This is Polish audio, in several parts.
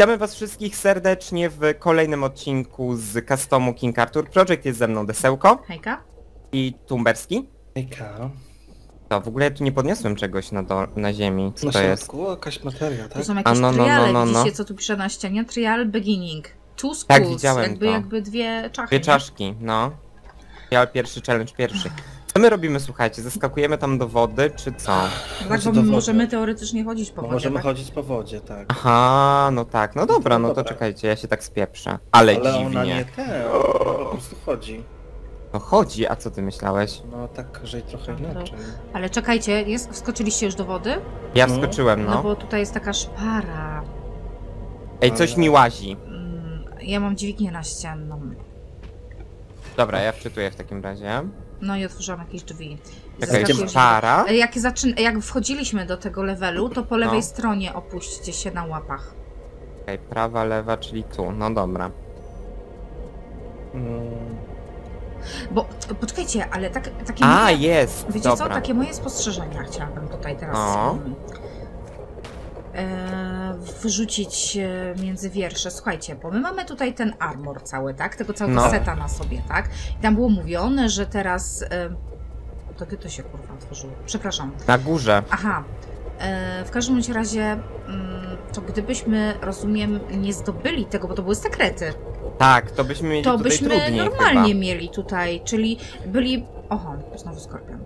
Witamy was wszystkich serdecznie w kolejnym odcinku z customu King Arthur Project. Jest ze mną Desełko Hejka? i Tumberski. Ejka. To w ogóle ja tu nie podniosłem czegoś na, do, na ziemi. Co Na to jest? jakaś materia, To tak? są jakieś A, no, no, no, triale, no, no. widzicie co tu pisze na ścianie? Trial beginning. Two schools, Tak, widziałem jakby, to. jakby dwie czachy. Dwie nie? czaszki, no. Ja pierwszy challenge pierwszy. Co my robimy, słuchajcie? Zaskakujemy tam do wody, czy co? No Tak, bo do wody. możemy teoretycznie chodzić po Bo wodzie, możemy tak? chodzić po wodzie, tak. Aha, no tak, no dobra, no to Dobra. czekajcie, ja się tak spieprzę. Ale, Ale ona dziwnie. nie ten, po prostu chodzi. No chodzi, a co ty myślałeś? No tak, że i trochę No. inaczej. Ale czekajcie, jest, wskoczyliście już do wody? Ja No. wskoczyłem, No, no. bo tutaj jest taka szpara. Ej, coś mi łazi. Mm, Ja mam dźwignię naścienną. Dobra, ja wczytuję w takim razie. No i otworzyłam jakieś drzwi. Zaskakujesz- para. Jak, zaczyn... jak wchodziliśmy do tego levelu, to po lewej No. stronie opuśćcie się na łapach. Okej, prawa, lewa, czyli tu. No dobra. Mm, Bo poczekajcie, ale tak, takie A, moje... jest! Wiecie dobra. co? Takie moje spostrzeżenia chciałabym tutaj teraz No. E, wrzucić e, między wiersze. Słuchajcie, bo my mamy tutaj ten armor cały, tak? Tego całego No. seta na sobie, tak? I tam było mówione, że teraz... E, to gdy to się kurwa otworzyło? Przepraszam. Na górze. Aha. W każdym razie, mm, to gdybyśmy, rozumiem, nie zdobyli tego, bo to były sekrety, Tak, to byśmy mieli to byśmy trudniej normalnie chyba. mieli tutaj, czyli byli... Oho, znowu skorpion.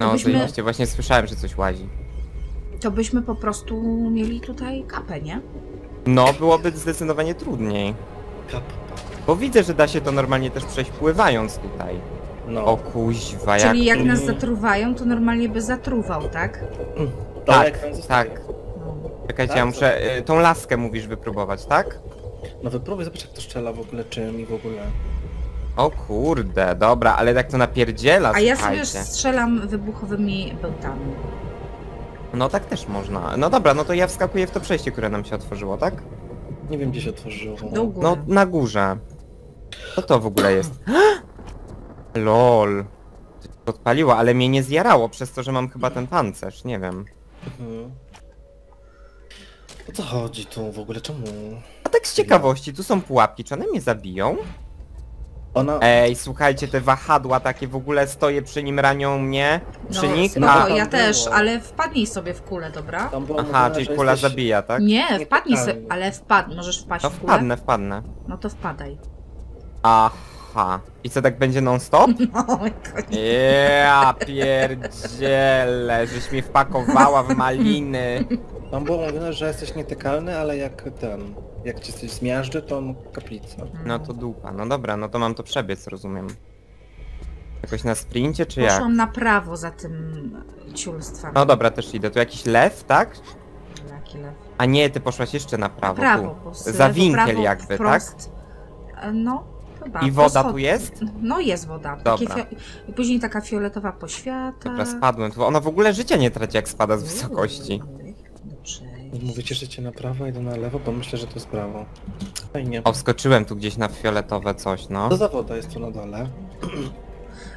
No, byśmy- właśnie słyszałem, że coś łazi. To byśmy po prostu mieli tutaj kapę, nie? No, byłoby zdecydowanie trudniej. kap. Bo widzę, że da się to normalnie też przejść pływając tutaj. No. O kuźwa, jak... Czyli jak nas Mm. zatruwają, to normalnie by zatruwał, tak? To tak, tak. No. Czekajcie, Tak, ja muszę... y, Tą laskę mówisz wypróbować, tak? No wypróbuj, zobacz jak to strzela w ogóle, czym i w ogóle. O kurde, dobra, ale tak to napierdziela, A ja sobie strzelam wybuchowymi bełtami. No tak też można. No dobra, no to ja wskakuję w to przejście, które nam się otworzyło, tak? Nie wiem gdzie się otworzyło. Do góry. No, na górze. Co to w ogóle jest? LOL. To się Odpaliło, ale mnie nie zjarało przez to, że mam chyba ten pancerz, nie wiem. Mhm. O co chodzi tu w ogóle? Czemu? A tak z ciekawości, tu są pułapki, czy one mnie zabiją? Ona... Ej, słuchajcie, te wahadła takie w ogóle stoję przy nim, ranią mnie, przy no, nich, no a... ja tam też, było. ale wpadnij sobie w kulę, dobra? Tam było Aha, mówione, czyli że kula jesteś... zabija, tak? Nie, wpadnij sobie, ale wpadł, możesz wpaść No w kulę? wpadnę, wpadnę. No to wpadaj. Aha. I co, tak będzie non stop? No. Ja pierdziele, żeś mnie wpakowała w maliny. Tam było mówione, że jesteś nietykalny, ale jak ten... Jak cię coś zmiażdży, to kaplica. No to dupa, no dobra, no to mam to przebiec, rozumiem. Jakoś na sprincie, czy jak? Poszłam na prawo za tym ciulstwem. No dobra, też idę. Tu jakiś lew, tak? Jaki lew. A nie, ty poszłaś jeszcze na prawo, prawo, tu. bo z Za lewo, winkiel prawo, jakby, tak? wprost. E, No, chyba. I po woda tu jest? No jest woda. Takie Dobra. fio- I później taka fioletowa poświata. Dobra, spadłem. Tu ona w ogóle życia nie traci, jak spada z wysokości. Dobrze. Mówicie, że cię na prawo, idę na lewo, bo myślę, że to jest prawo. Fajnie. O, wskoczyłem tu gdzieś na fioletowe coś, no. Co za woda jest tu na dole?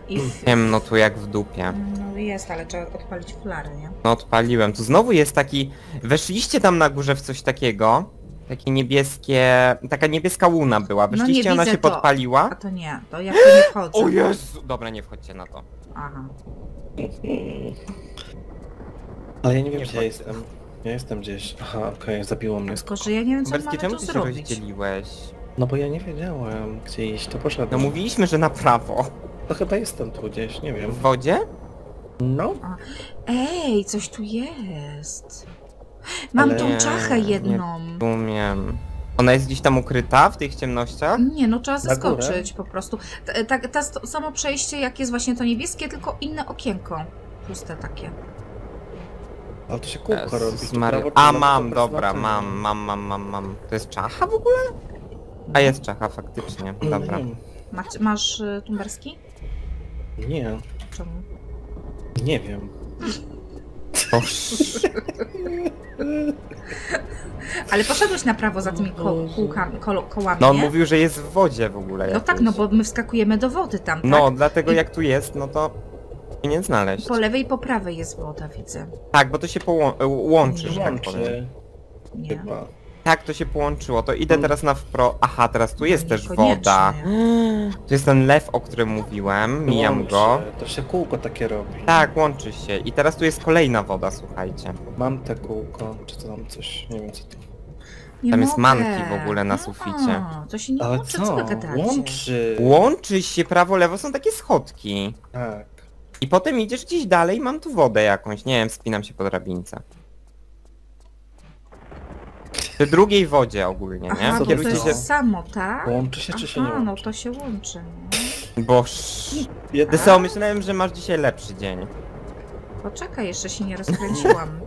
I f- Ciemno tu jak w dupie. no jest, ale trzeba odpalić flary, nie? No odpaliłem. Tu znowu jest taki... Weszliście tam na górze w coś takiego. Takie niebieskie... Taka niebieska łuna była. No nie Weszliście, ona widzę się to. podpaliła. A to nie, to ja w to nie wchodzę. O Jezu! Dobra, nie wchodźcie na to. Aha. Ale ja nie wiem, Nie gdzie ja jestem. Ja jestem gdzieś. Aha, okej, zabiło mnie. Tylko, że ja nie wiem, co Berski, mamy czemu tu ty się zrobić. rozdzieliłeś? No bo ja nie wiedziałem, gdzie iść, to No poszedłem. mówiliśmy, że na prawo. To chyba jestem tu gdzieś, nie wiem. W wodzie? No, Ej, coś tu jest. Mam Ale tą nie, czachę nie jedną. Umiem. Ona jest gdzieś tam ukryta w tych ciemnościach? Nie, no trzeba Na górę? zeskoczyć po prostu. Ta, ta, ta, to samo przejście, jak jest właśnie to niebieskie, tylko inne okienko. Puste takie. Ale to się kółko robi. A mam, dobra, prawo. mam, mam, mam, mam, mam. To jest czacha w ogóle? A jest czacha faktycznie, dobra. Masz, masz y, tumberski? Nie, Czemu? nie wiem. Boż. Ale poszedłeś na prawo za tymi ko kółkami, ko kołami, No on nie? mówił, że jest w wodzie w ogóle No tak, no bo my wskakujemy do wody tam, tak? No, dlatego I- jak tu jest, no to nie znaleźć. Po lewej i po prawej jest woda, widzę. Tak, bo to się połą- łączy, że tak powiem. Łączy, Nie. chyba. Tak, to się połączyło. To idę Mm. teraz na wpro... Aha, teraz tu jest No, też niekoniecznie. woda. Tu jest ten lew, o którym mówiłem. Mijam Łączy, go. To się kółko takie robi. Tak, łączy się. I teraz tu jest kolejna woda, słuchajcie. Mam te kółko, czy to tam coś, nie wiem co to. Nie Tam jest mogę. manki w ogóle na suficie. A, to się nie Ale łączy, co? co gadacie? Łączy! Łączy się prawo-lewo, są takie schodki. Tak. I potem idziesz gdzieś dalej, mam tu wodę jakąś. Nie wiem, spinam się po drabince. Przy drugiej wodzie ogólnie, nie? Aha, bo to Kierujcie jest się- samo, tak? Łączy się czy się nie Aha, no łączy? to się łączy. No. Bo... sz- Jedna... Deseo, myślałem, że masz dzisiaj lepszy dzień. Poczekaj, jeszcze się nie rozkręciłam.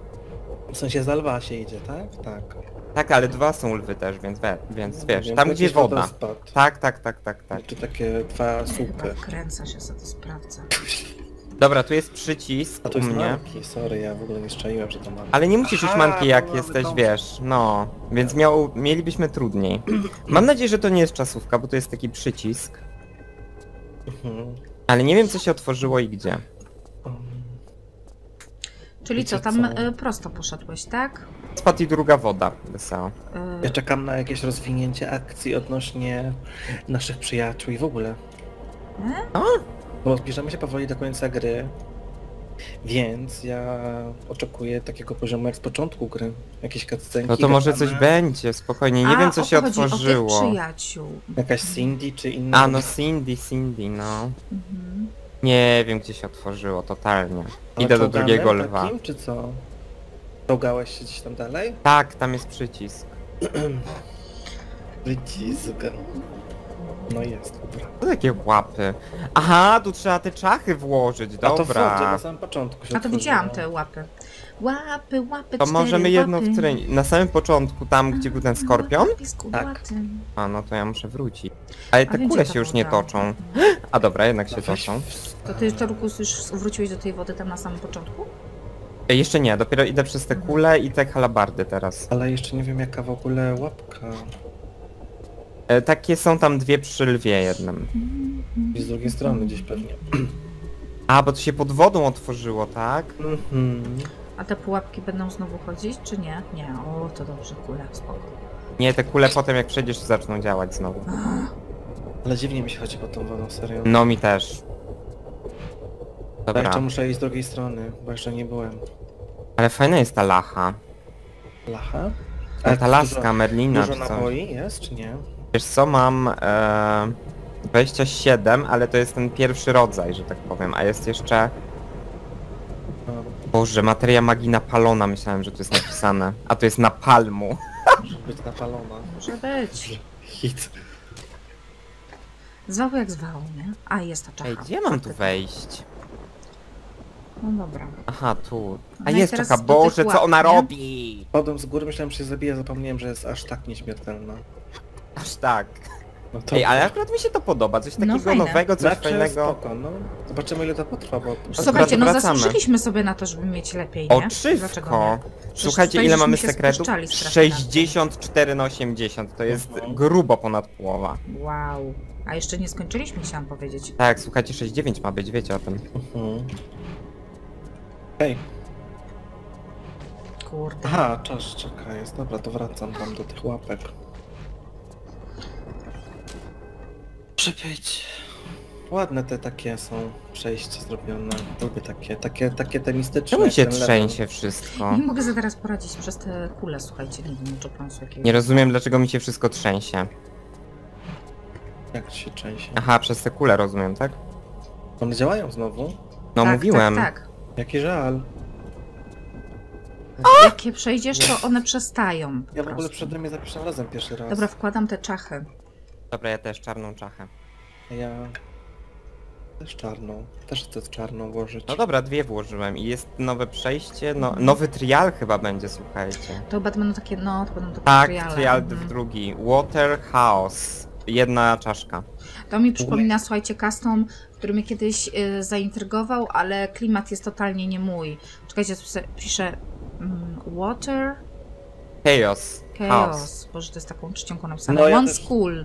W sensie z Alba się idzie, tak? Tak. Tak, ale dwa są lwy też, więc, we, więc wiesz, Więc tam gdzie woda. Tak, tak, tak, tak, tak. Czy takie dwa Chyba słupy. wkręca się, sobie to sprawdza. Dobra, tu jest przycisk A to u jest mnie. manki, sorry, ja w ogóle nie szczaiłem, że to mam. Ale nie musisz już Aha, manki jak mamy jesteś, tą- wiesz, no. Więc miał, mielibyśmy trudniej. Mam nadzieję, że to nie jest czasówka, bo to jest taki przycisk. Mhm. Ale nie wiem co się otworzyło i gdzie. Um, Czyli co, tam co? e, prosto poszedłeś, tak? Spadł i druga woda, Deseo. E, Ja czekam na jakieś rozwinięcie akcji odnośnie naszych przyjaciół i w ogóle. O, Bo zbliżamy się powoli do końca gry. Więc ja oczekuję takiego poziomu jak z początku gry. Jakieś cutscenki. no to może coś będzie, spokojnie. Nie a, wiem co o się chodzi otworzyło. O tych przyjaciół. Jakaś Cindy czy inna. A no Cindy, Cindy, no. Mhm. Nie wiem gdzie się otworzyło, totalnie. Ale Idę do czołganem drugiego lwa. Takim, czy co? Czołgałeś się gdzieś tam dalej? Tak, tam jest przycisk. Wycisk. No jest, dobra. To takie łapy. Aha, tu trzeba te czachy włożyć, A to w wodzie dobra. na samym początku się A to otworzyło. widziałam te łapy. Łapy, łapy, To cztery możemy jedno łapy. w której... Na samym początku, tam gdzie był ten skorpion? Łapy z kudłatym. A, no to ja muszę wrócić. Ale A te wiem, kule gdzie się ta już nie woda. toczą. A dobra, jednak się toczą. To ty, Torukus, już wróciłeś do tej wody tam na samym początku? E, Jeszcze nie, dopiero idę przez te kule i te halabardy teraz. Ale jeszcze nie wiem jaka w ogóle łapka. E, takie są tam dwie przy lwie jednym. I z drugiej strony gdzieś pewnie. A, bo to się pod wodą otworzyło, tak? Mhm. A te pułapki będą znowu chodzić, czy nie? Nie, o, to dobrze, kule, spoko. Nie, te kule potem jak przejdziesz zaczną działać znowu. Ale dziwnie mi się chodzi po tą wodą, serio. No mi też. Dobra, jeszcze muszę iść z drugiej strony, bo jeszcze nie byłem. ale fajna jest ta lacha. Lacha? Ale ta laska, dużo, Merlina dużo czy coś. naboi jest, czy nie? Wiesz co, mam e, 27, ale to jest ten pierwszy rodzaj, że tak powiem, a jest jeszcze... Boże, materia magii napalona, myślałem, że tu jest napisane. A to jest na palmu. może być napalona. Może być. Hit. Zwał jak zwał, nie? A, jest ta czacha. Ej, gdzie mam tu wejść? No dobra. Aha, tu. A No i jest teraz czeka, do tych Boże, co ona nie? robi? Podłem z góry, myślałem, że się zabija, zapomniałem, że jest aż tak nieśmiertelna. Aż tak. No to... Ej, ale akurat mi się to podoba, coś No takiego fajne. nowego, coś Znaczy, fajnego. spoko, no. Zobaczymy ile to potrwa, bo... Słuchajcie, no wracamy. zasłużyliśmy sobie na to, żeby mieć lepiej, nie? Dlaczego Oczywko! Słuchajcie, tutaj ile żeśmy mamy się sekretów? spuszczali strasznie na to. 64 na 80, to jest Mhm. grubo ponad połowa. Wow. A jeszcze nie skończyliśmy, chciałam powiedzieć. Tak, słuchajcie, 69 ma być, wiecie o tym. Mhm. Ej, Kurde. aha, czas, czekaj, jest, dobra, to wracam tam do tych łapek. Przypieć. Ładne te takie są przejścia zrobione. Lubię takie, takie, takie te mistyczne. Czemu się ten level. trzęsie wszystko? Nie mogę za teraz poradzić przez te kule, słuchajcie, nie wiem, czy pomysł jakiegoś. Nie rozumiem, dlaczego mi się wszystko trzęsie. Jak się trzęsie? Aha, przez te kule rozumiem, tak? One działają znowu? No tak, mówiłem. Tak, tak. Jaki żal. Jak je przejdziesz, to one przestają. Ja w ogóle prostu. przed je zapiszę razem pierwszy raz. Dobra, wkładam te czachy. Dobra, ja też czarną czachę. Ja... Też czarną. Też chcę czarną włożyć. No dobra, dwie włożyłem i jest nowe przejście, no, nowy trial chyba będzie, słuchajcie. To chyba będą takie, no, to będą takie Tak, triale. trial Mhm. w drugi. Water House. Jedna czaszka. To mi przypomina, słuchajcie, custom, który mnie kiedyś y, zaintrygował, ale klimat jest totalnie nie mój. Czekajcie, tu se- piszę mm, Water Chaos. Chaos. Boże, to jest taką czcionką napisane. No, ja One też- School.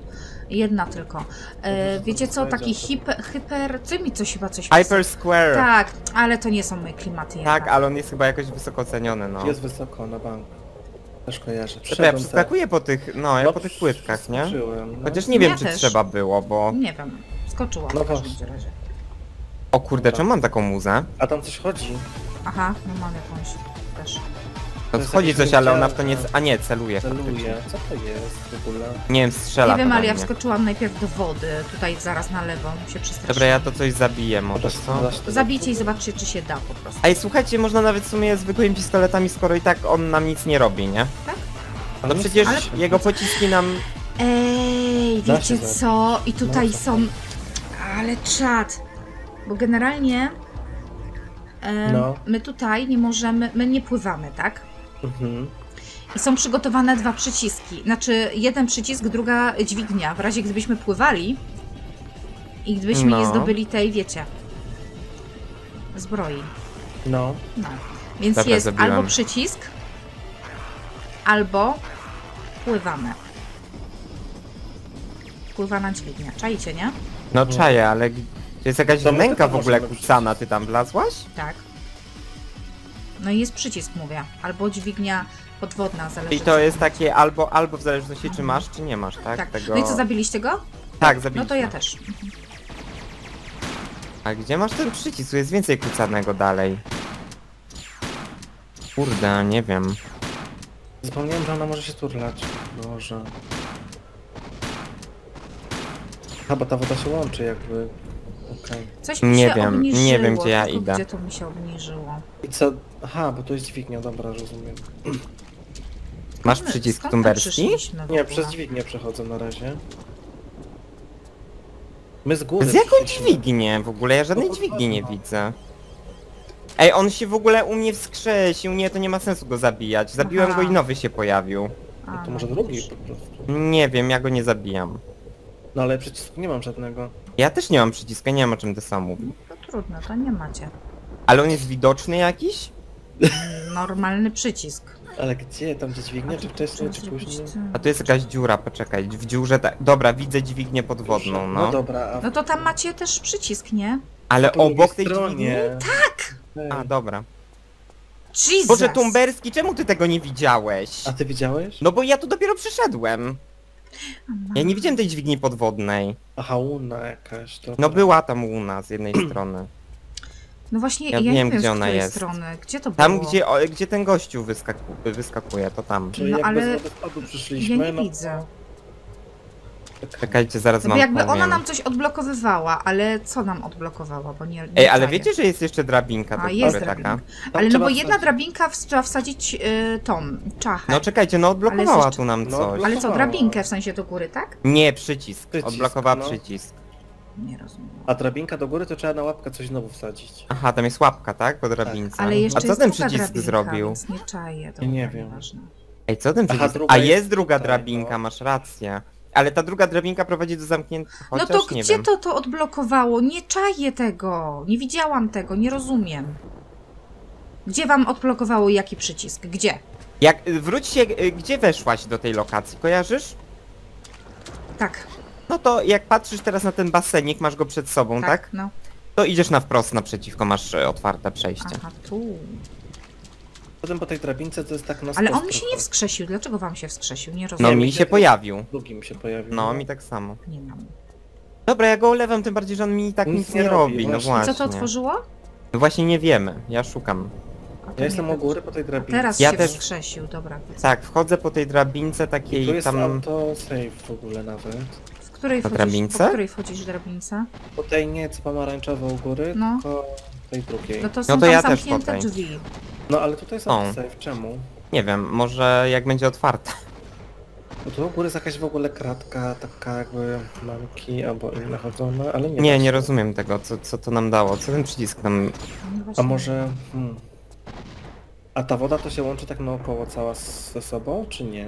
Jedna tylko. E, wiecie to co, taki hiper, hyper... Ty mi coś chyba coś Hyper Square. Tak, ale to nie są moje klimaty Tak, jednak. ale on jest chyba jakoś wysoko ceniony, no. Jest wysoko na bank. Też kojarzę. Dobra, ja przeskakuję po tych, no, ja No, po tych płytkach, nie? no. Chociaż nie wiem, Ja czy też. trzeba było, bo... Nie wiem, skoczyłam No w każdym razie. O kurde, czemu mam taką muzę? A tam coś chodzi. Aha, no mam jakąś też. To jest wchodzi coś, ale ona w to nie... A nie, celuje. Celuje. Co to jest w ogóle? Nie wiem, strzela nie wiem, ale ja wskoczyłam najpierw do wody, tutaj zaraz na lewo, się przestraszyłam. Dobra, ja to coś zabiję może, co? Zabijcie i zobaczcie, czy się da po prostu. Ej, słuchajcie, można nawet w sumie zwykłymi pistoletami, skoro i tak on nam nic nie robi, nie? Ale No przecież Ale- jego pociski nam... Ej, wiecie co? I tutaj Można. są... Ale czad. Bo generalnie... No. My tutaj nie możemy... My nie pływamy, tak? Mhm. I są przygotowane dwa przyciski. Znaczy, jeden przycisk, druga dźwignia. W razie gdybyśmy pływali i gdybyśmy nie No. zdobyli tej, wiecie, zbroi. No. No. Więc Dobra, jest zabiłem. albo przycisk, albo pływamy. Pływana dźwignia. Czajcie, nie? No czaję, ale... jest jakaś też w ogóle kucana, ty tam wlazłaś? Tak. No i jest przycisk, mówię. Albo dźwignia podwodna, zależy I to jest takie albo, albo w zależności czy masz, czy nie masz, tak? Tak. Tego... No i co, zabiliście go? Tak, No zabiliśmy. to ja też. A gdzie masz ten przycisk? Tu jest więcej kucanego dalej. Kurde, nie wiem. Zapomniałem, że ona może się turlać. Boże. A, bo ta woda się łączy jakby. Okej. Coś mi Nie się wiem, obniżyło. nie wiem, gdzie ja tylko idę. Gdzie to mi się obniżyło? I co? Aha, bo to jest dźwignia, dobra, rozumiem. Masz My- przycisk skąd tumberski? przyszliśmy w Nie, ogóle? przez dźwignię przechodzę na razie. My z góry Z jaką przyszliśmy. dźwignię w ogóle? Ja żadnej No, dźwigni nie no. widzę. Ej, on się w ogóle u mnie wskrzesił, nie, to nie ma sensu go zabijać. Zabiłem Aha. go i nowy się pojawił. A, No to no może widzisz. drugi po prostu. Nie wiem, ja go nie zabijam. No ale przycisku nie mam żadnego. Ja też nie mam przyciska, nie wiem o czym ty sam mówi. To trudno, to nie macie. Ale on jest widoczny jakiś? Normalny przycisk. Ale gdzie? Tam gdzie dźwignia, czy wcześniej, czy później? to- A tu jest jakaś dziura, poczekaj, w dziurze ta... Dobra, widzę dźwignię podwodną, No no. dobra, a No to tam macie też przycisk, nie? Ale po drugiej obok tej dźwigni? stronie. Tak! A, dobra. Jesus! Boże, Tumberski, czemu ty tego nie widziałeś? A ty widziałeś? No bo ja tu dopiero przyszedłem. Ja nie widziałem tej dźwigni podwodnej. Aha, łuna jakaś, to. No była tam u nas z jednej strony. No właśnie, Ja nie wiem, gdzie z ona której jest. strony. Gdzie to Tam, było? gdzie, o, gdzie ten gościu wyskaku, wyskakuje, to tam. Czyli No, jak ale bez wodospadu Ja przyszliśmy, nie no widzę. Czekajcie, zaraz No wam jakby powiem. ona nam coś odblokowywała, ale co nam odblokowała, bo nie, nie Ej, ale czaję. wiecie, że jest jeszcze drabinka do A, jest góry taka? drabinka. Tam Ale no bo jedna wsadzić. drabinka w, trzeba wsadzić y, tą, czachę. No czekajcie, no odblokowała jeszcze- tu nam No, coś. ale co, drabinkę w sensie do góry, tak? Nie, przycisk. Przycisk, Odblokowała no. przycisk. Nie rozumiem. A drabinka do góry to trzeba na łapkę coś znowu wsadzić. Aha, tam jest łapka, tak? Po drabince. Ale jeszcze A co ten przycisk drabinka, zrobił? Nie czaję, to nie wiem. nieważne. Ej, co ten Aha, przycisk? druga A jest jest druga drabinka, no. masz rację. Ale ta druga drabinka prowadzi do zamkniętego. No to gdzie to to odblokowało? Nie czaję tego. Nie widziałam tego, nie rozumiem. Gdzie wam odblokowało jaki przycisk? Gdzie? Jak wróć się, y, gdzie weszłaś do tej lokacji, kojarzysz? Tak, No to jak patrzysz teraz na ten basenik, masz go przed sobą, tak, tak? no. To idziesz na wprost naprzeciwko, masz y, otwarte przejście. Aha, tu. Potem po tej drabince to jest tak na Ale on mi się nie wskrzesił. Dlaczego wam się wskrzesił? Nie No rozumiem. mi się pojawił. Drugim się pojawił. No, mi tak samo. Nie mam. Dobra, ja go ulewam, tym bardziej, że on mi tak nic, Nic nie nie robi, robi, no właśnie. Co to otworzyło? No właśnie nie wiemy, ja szukam. Ja jestem u góry po tej drabince. Teraz Ja się też- wskrzesił, dobra. Tak, wchodzę po tej drabince I tu takiej jest tam... auto save w ogóle nawet. W której wchodzisz, drabince? Po której wchodzisz drabince? Po tej nie co pomarańczowe u góry, No. tylko tej drugiej. No to No, są to tam ja też zamknięte po tej. drzwi. ale tutaj jest O. save, czemu? Nie wiem, może jak będzie otwarte. Bo tu u góry jest jakaś w ogóle kratka, taka jakby mamki albo inne chodzone, ale nie Nie, nie rozumiem tego, co, co to nam dało, co ten przycisk nam... No A może... Hmm. A ta woda to się łączy tak naokoło cała z- ze sobą, czy nie?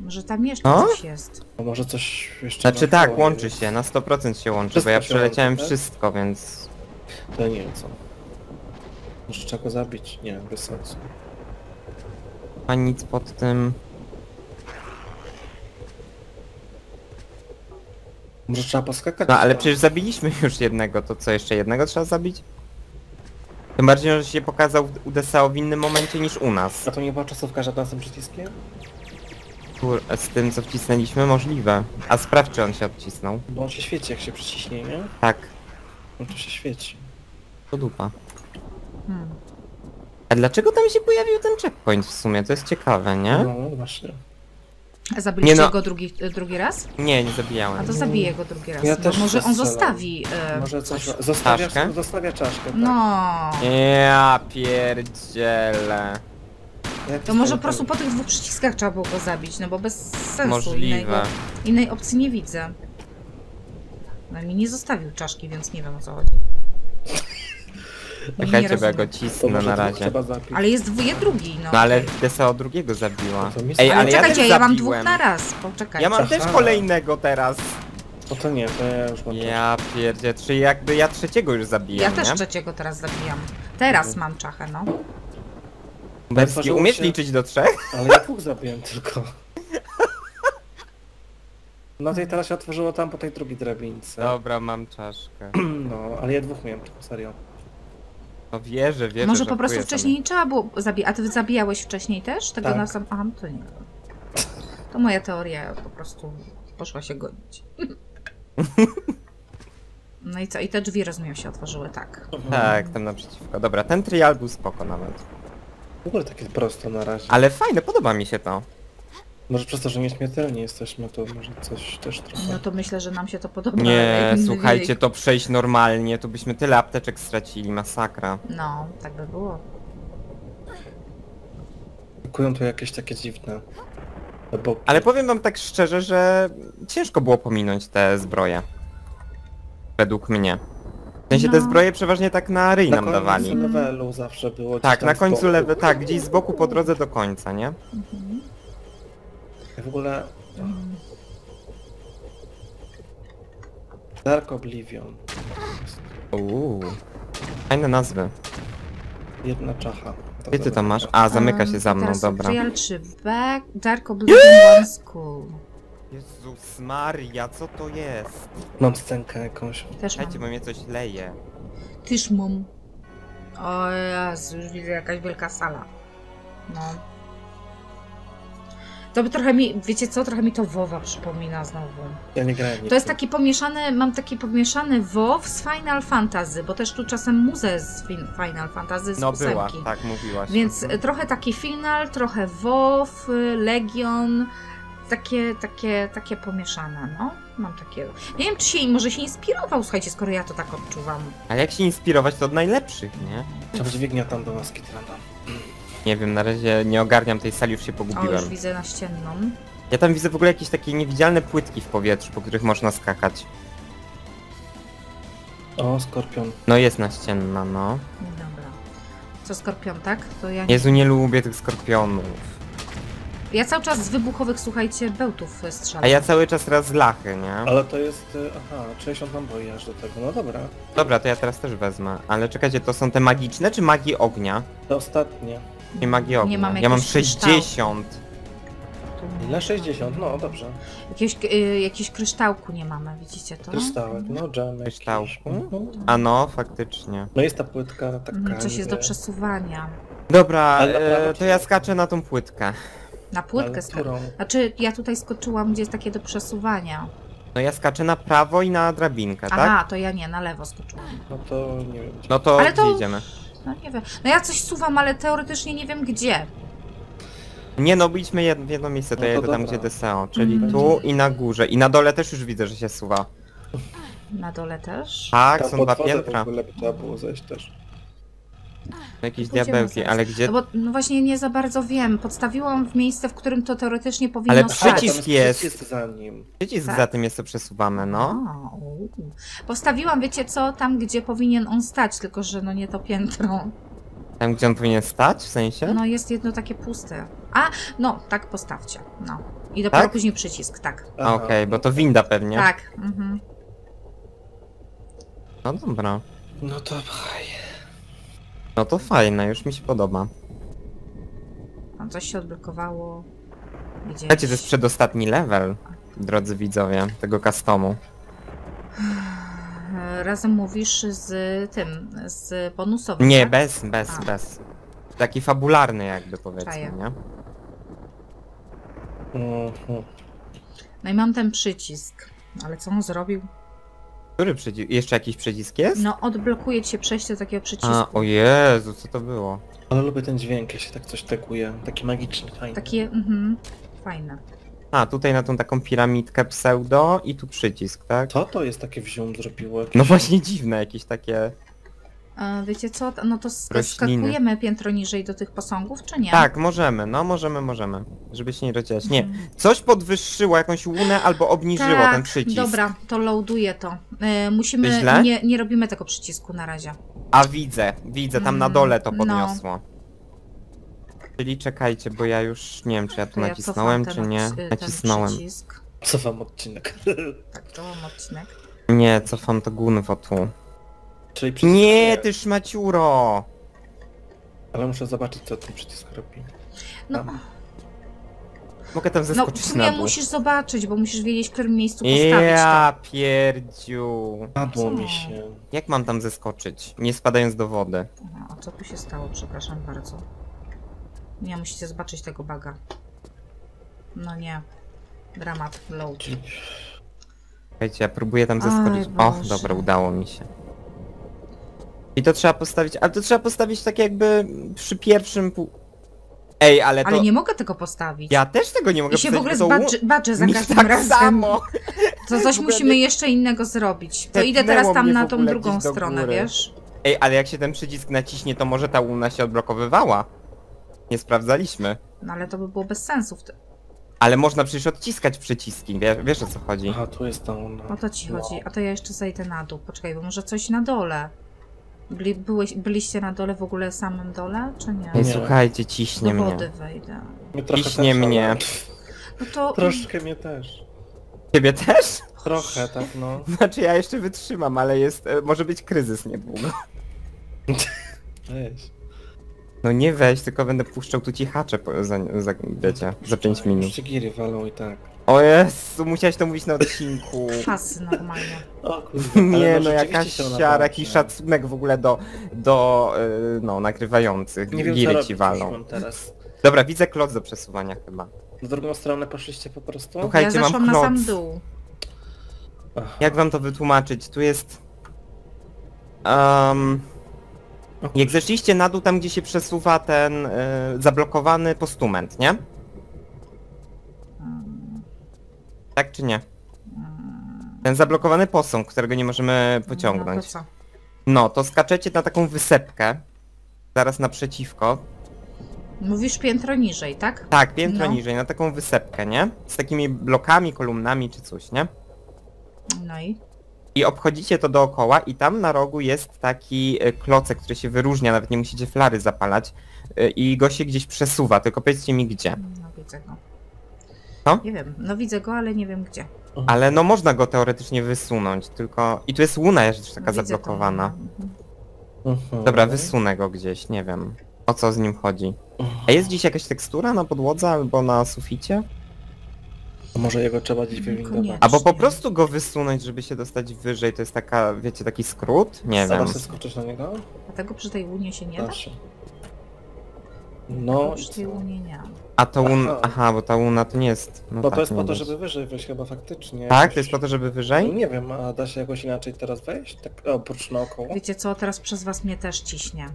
Może tam jeszcze O? coś jest. A może coś jeszcze Znaczy naokoło tak, łączy jest? się, na 100% się łączy, Wszystko bo ja się przeleciałem łączy, tak? wszystko, więc... To ja nie wiem co. Może trzeba go zabić? Nie, bez sensu. A nic pod tym... Może trzeba poskakać? No ale przecież zabiliśmy już jednego, to co, jeszcze jednego trzeba zabić? Tym bardziej, że się pokazał u DSO w innym momencie niż u nas. A to nie była czasówka żadna z tym przyciskiem? Kur- Z tym co wcisnęliśmy możliwe. A sprawdź czy on się odcisnął. Bo on się świeci jak się przyciśnie, nie? Tak, No to się świeci. to dupa. Hmm. A dlaczego tam się pojawił ten checkpoint w sumie? To jest ciekawe, nie? No właśnie. A zabiliście Nie no. go drugi, drugi raz? Nie, nie A zabijałem. to zabiję go drugi raz. Ja bo też może on zostawi e, Może coś... Zostawia, Czaszkę? zostawia czaszkę, tak. No. Ja pierdzielę. Jak To może po prostu po tych dwóch przyciskach trzeba było go zabić, no bo bez sensu innego, Możliwe. innej opcji nie widzę. No mi nie zostawił czaszki, więc nie wiem o co chodzi. Nie Czekajcie, bo ja rozumiem. go To cisnę może na dwóch razie. trzeba. Ale jest dwóje drugi, no. No ale DSO drugiego zabiła. To mi Ej, Ale ale ja Czekajcie, też ja mam zabiłem. dwóch na raz. Poczekajcie. Ja mam też Aha. kolejnego teraz. No to nie, to ja już mam Ja pierdzie, czyli jakby ja trzeciego już zabiłem, Ja też nie? trzeciego teraz zabijam. Teraz Mhm. mam czachę, no. Berski, Otworzyło umiesz się- liczyć do trzech? Ale ja dwóch zabiłem tylko. No to i teraz się otworzyło tam po tej drugiej drabince. Dobra, mam czaszkę. No, ale ja dwóch miałem tylko, serio. No wierzę, wierzę, Może po prostu wcześniej nie trzeba było zabijać. A ty zabijałeś wcześniej też? Tego Tak. na sam... Aha, no to nie. To moja teoria po prostu poszła się gonić. No i co? I te drzwi rozumiem się otworzyły, tak. Tak, tam naprzeciwko. Dobra, ten trial był spoko nawet. W ogóle takie prosto na razie. Ale fajne, podoba mi się to. Może przez to, że nieśmiertelni jesteśmy, to może coś też trochę. No to myślę, że nam się to podoba. Nie, słuchajcie, to przejść normalnie, to byśmy tyle apteczek stracili, masakra. No, tak by było. Kują tu jakieś takie dziwne. Boki. Ale powiem wam tak szczerze, że ciężko było pominąć te zbroje. Według mnie. W sensie te No. zbroje przeważnie tak na ryj na nam końcu dawali. levelu zawsze było gdzieś Tak, tam na końcu boku. lewy, tak, gdzieś z boku po drodze do końca, nie? Mhm. Ja w ogóle. Dark Oblivion. Uuu. Fajne nazwy. Jedna czacha. Do Gdzie ty to zabrania. masz? A, zamyka się za mną, teraz dobra. Trial 3. Back, Dark Oblivion One School. Jezus Maria, co to jest? Mam scenkę jakąś. Też Słuchajcie, mam. bo mnie coś leje. Tyż mam. O Jezu, już widzę jakaś wielka sala. No. To by trochę mi, wiecie co, trochę mi to WoWa przypomina znowu. Ja nie grałem To jest taki pomieszany, mam taki pomieszany WoW z Final Fantasy, bo też tu czasem muzę z fin- Final Fantasy z No była, ósemki. tak mówiłaś. Więc Mhm. trochę taki Final, trochę WoW, Legion, takie, takie, takie pomieszane, no. Mam takie... Nie wiem, czy się, może się inspirował, słuchajcie, skoro ja to tak odczuwam. A jak się inspirować, to od najlepszych, nie? To dźwignia tam do nas Kitrana. Nie wiem, na razie nie ogarniam tej sali, już się O, pogubiłem. już widzę naścienną. Ja tam widzę w ogóle jakieś takie niewidzialne płytki w powietrzu, po których można skakać. O, Skorpion. No jest naścienna, no. Dobra. Co, Skorpion, tak? To ja nie... Jezu, nie lubię tych skorpionów. Ja cały czas z wybuchowych, słuchajcie, bełtów e, strzelam. A ja cały czas raz z lachy, nie? Ale to jest... y, Aha, 60 naboi aż do tego. No dobra. Dobra, to ja teraz też wezmę. Ale czekajcie, to są te magiczne czy magii ognia? To ostatnie. Nie magii ognia. Nie mam ja mam jakiegoś kryształu. 60. Tu nie- Ile? 60? No dobrze. Jakiegoś, y, jakiegoś kryształku nie mamy, widzicie to? Kryształek, no dżem jakiś. Kryształku? Mhm. A no, faktycznie. No jest ta płytka taka... Mhm, Coś jest do niby- przesuwania. Dobra, Ale e, to ja skaczę na tą płytkę. Na płytkę skaczę. którą? Znaczy, ja tutaj skoczyłam, gdzie jest takie do przesuwania. No ja skaczę na prawo i na drabinkę, tak? Aha, to ja nie, na lewo skoczyłam. No to nie wiem. No to Ale to- gdzie idziemy? No nie wiem. No ja coś suwam, ale teoretycznie nie wiem gdzie. Nie no, byliśmy jed w jedno miejsce, to No ja to jedę tam dobra. gdzie DSO, czyli Mhm. tu i na górze. I na dole też już widzę, że się suwa. Na dole też. Tak, Tam są pod dwa wodę piętra. w ogóle by trzeba było zejść też. Jakieś Pójdziemy diabełki, zaraz. ale gdzie... No bo no właśnie nie za bardzo wiem. Podstawiłam w miejsce, w którym to teoretycznie powinno Ale stać. przycisk tam jest. przycisk za nim. Przycisk Tak? za tym jest to przesuwamy, no. A, u. Postawiłam, wiecie co, tam gdzie powinien on stać, tylko że no nie to piętro. Tam gdzie on powinien stać, w sensie? No jest jedno takie puste. A, no, tak postawcie. No. I dopiero Tak? później przycisk, tak. A, Aha. Okej, bo to winda pewnie. Tak. Mhm. No dobra. No to pchaj. No to fajne, już mi się podoba. Tam coś się odblokowało. Gdzieś. Słuchajcie, to jest przedostatni level, drodzy widzowie, tego customu. razem mówisz z tym, z bonusowym, Nie, tak? bez, bez, A. bez. Taki fabularny jakby powiedzmy, Czaję. nie? Mhm. No i mam ten przycisk. Ale co on zrobił? Który przycisk? Jeszcze jakiś przycisk jest? No, odblokuje ci się przejście do takiego przycisku. A, o Jezu, co to było? Ale lubię ten dźwięk, ja się tak coś teguje. Taki magiczny, fajny. Takie, mhm, fajne. A, tutaj na tą taką piramidkę pseudo i tu przycisk, tak? Co to jest takie wziął zrobiło? Jakieś... No właśnie dziwne, jakieś takie... A wiecie co? No to sk- Rośliny. skakujemy piętro niżej do tych posągów, czy nie? Tak, możemy, no możemy, możemy. Żeby się nie rozdzielać. Nie, Mhm. coś podwyższyło jakąś łunę albo obniżyło tak, ten przycisk. dobra, to loaduję to. E, musimy, Źle? nie, nie robimy tego przycisku na razie. A widzę, widzę, tam na Mm, dole to no. podniosło. Czyli czekajcie, bo ja już nie wiem, czy ja tu To ja nacisnąłem, cofam czy nie. odci- ten Nacisnąłem. przycisk. Cofam odcinek. Tak, to mam odcinek. Nie, cofam to gunwo tu. Czyli przycisk Nie, ty szmaciuro! Ale muszę zobaczyć, co ten przycisk robi. No, Tam. Mogę tam no w zeskoczyć sumie na dół. musisz zobaczyć, bo musisz wiedzieć, w którym miejscu postawić to. Ja pierdziu. Padło mi się. Jak mam tam zeskoczyć? Nie spadając do wody. No, a co tu się stało? Przepraszam bardzo. Nie, musicie zobaczyć tego baga. No nie. Dramat. Czyli... Słuchajcie, ja próbuję tam Aj, zeskoczyć. O, Boże. dobra, udało mi się. I to trzeba postawić, ale to trzeba postawić tak jakby przy pierwszym pół... Ej, ale to... Ale nie mogę tego postawić. Ja też tego nie mogę I się w ogóle to zbadże, badże za mi każdym tak razem. samo. To coś musimy mnie- jeszcze innego zrobić. To idę teraz tam na tą drugą stronę, wiesz? Ej, ale jak się ten przycisk naciśnie, to może ta łuna się odblokowywała. Nie sprawdzaliśmy. No ale to by było bez sensu. w te- Ale można przecież odciskać przyciski, wiesz, wiesz o co chodzi. Aha, tu jest ta ona. O to ci chodzi. A to ja jeszcze zejdę na dół. Poczekaj, bo może coś na dole. Byli, byłeś, byliście na dole w ogóle samym dole, czy nie? Ej, Nie. słuchajcie, Do ciśnie mnie. wody wejdę. Mnie trochę Ciśnie też, mnie. No to... Troszkę mnie też. Ciebie też? Trochę, tak no. Znaczy ja jeszcze wytrzymam, ale jest, e, może być kryzys niedługo. Weź. No nie weź, tylko będę puszczał tu cichacze po, za, za, wiecie, za 5 minut. Giry walą i tak. O Jezu, musiałeś to mówić na odcinku. Fasy normalnie. O kurde. Nie no, jakaś siara, jakiś szacunek w ogóle do, do y, no, nagrywających. Nie wiem, co Giry ci walą. mam teraz. Dobra, widzę kloc do przesuwania chyba. W drugą stronę poszliście po prostu? Ja Słuchajcie, mam zeszłam na kloc. sam dół. Aha. Jak wam to wytłumaczyć? Tu jest... Um, jak zeszliście na dół, tam gdzie się przesuwa ten y, zablokowany postument, nie? Mm, Tak czy nie? Ten zablokowany posąg, którego nie możemy No to pociągnąć. co? No, to skaczecie na taką wysepkę. Zaraz naprzeciwko. Mówisz piętro niżej, tak? Tak, piętro No. niżej, na taką wysepkę, nie? Z takimi blokami, kolumnami czy coś, nie? No i? I obchodzicie to dookoła i tam na rogu jest taki e, klocek, który się wyróżnia, nawet nie musicie flary zapalać e, i go się gdzieś przesuwa, tylko powiedzcie mi gdzie. No widzę go. Co? Nie wiem, no widzę go, ale nie wiem gdzie. Ale no można go teoretycznie wysunąć, tylko... I tu jest łuna jeszcze taka widzę to. zablokowana. Mhm. Mhm. Dobra, wysunę go gdzieś, nie wiem. O co z nim chodzi? A jest gdzieś jakaś tekstura na podłodze albo na suficie? A może jego trzeba gdzieś wywindować? Albo po prostu go wysunąć, żeby się dostać wyżej, to jest taka, wiecie, taki skrót? Nie wiem. Zaraz skoczysz na niego? Dlatego przy tej łunie się nie da? Proszę. No przy tej łunie nie. A to un... Aha. Aha, bo ta łuna to nie jest... No Bo tak, to jest nie po to, żeby wyżej wejść chyba faktycznie. Tak? To jest po to, żeby No wyżej? nie wiem, a da się jakoś inaczej teraz wejść? Tak oprócz naokoło? Wiecie co, teraz przez was mnie też ciśnie.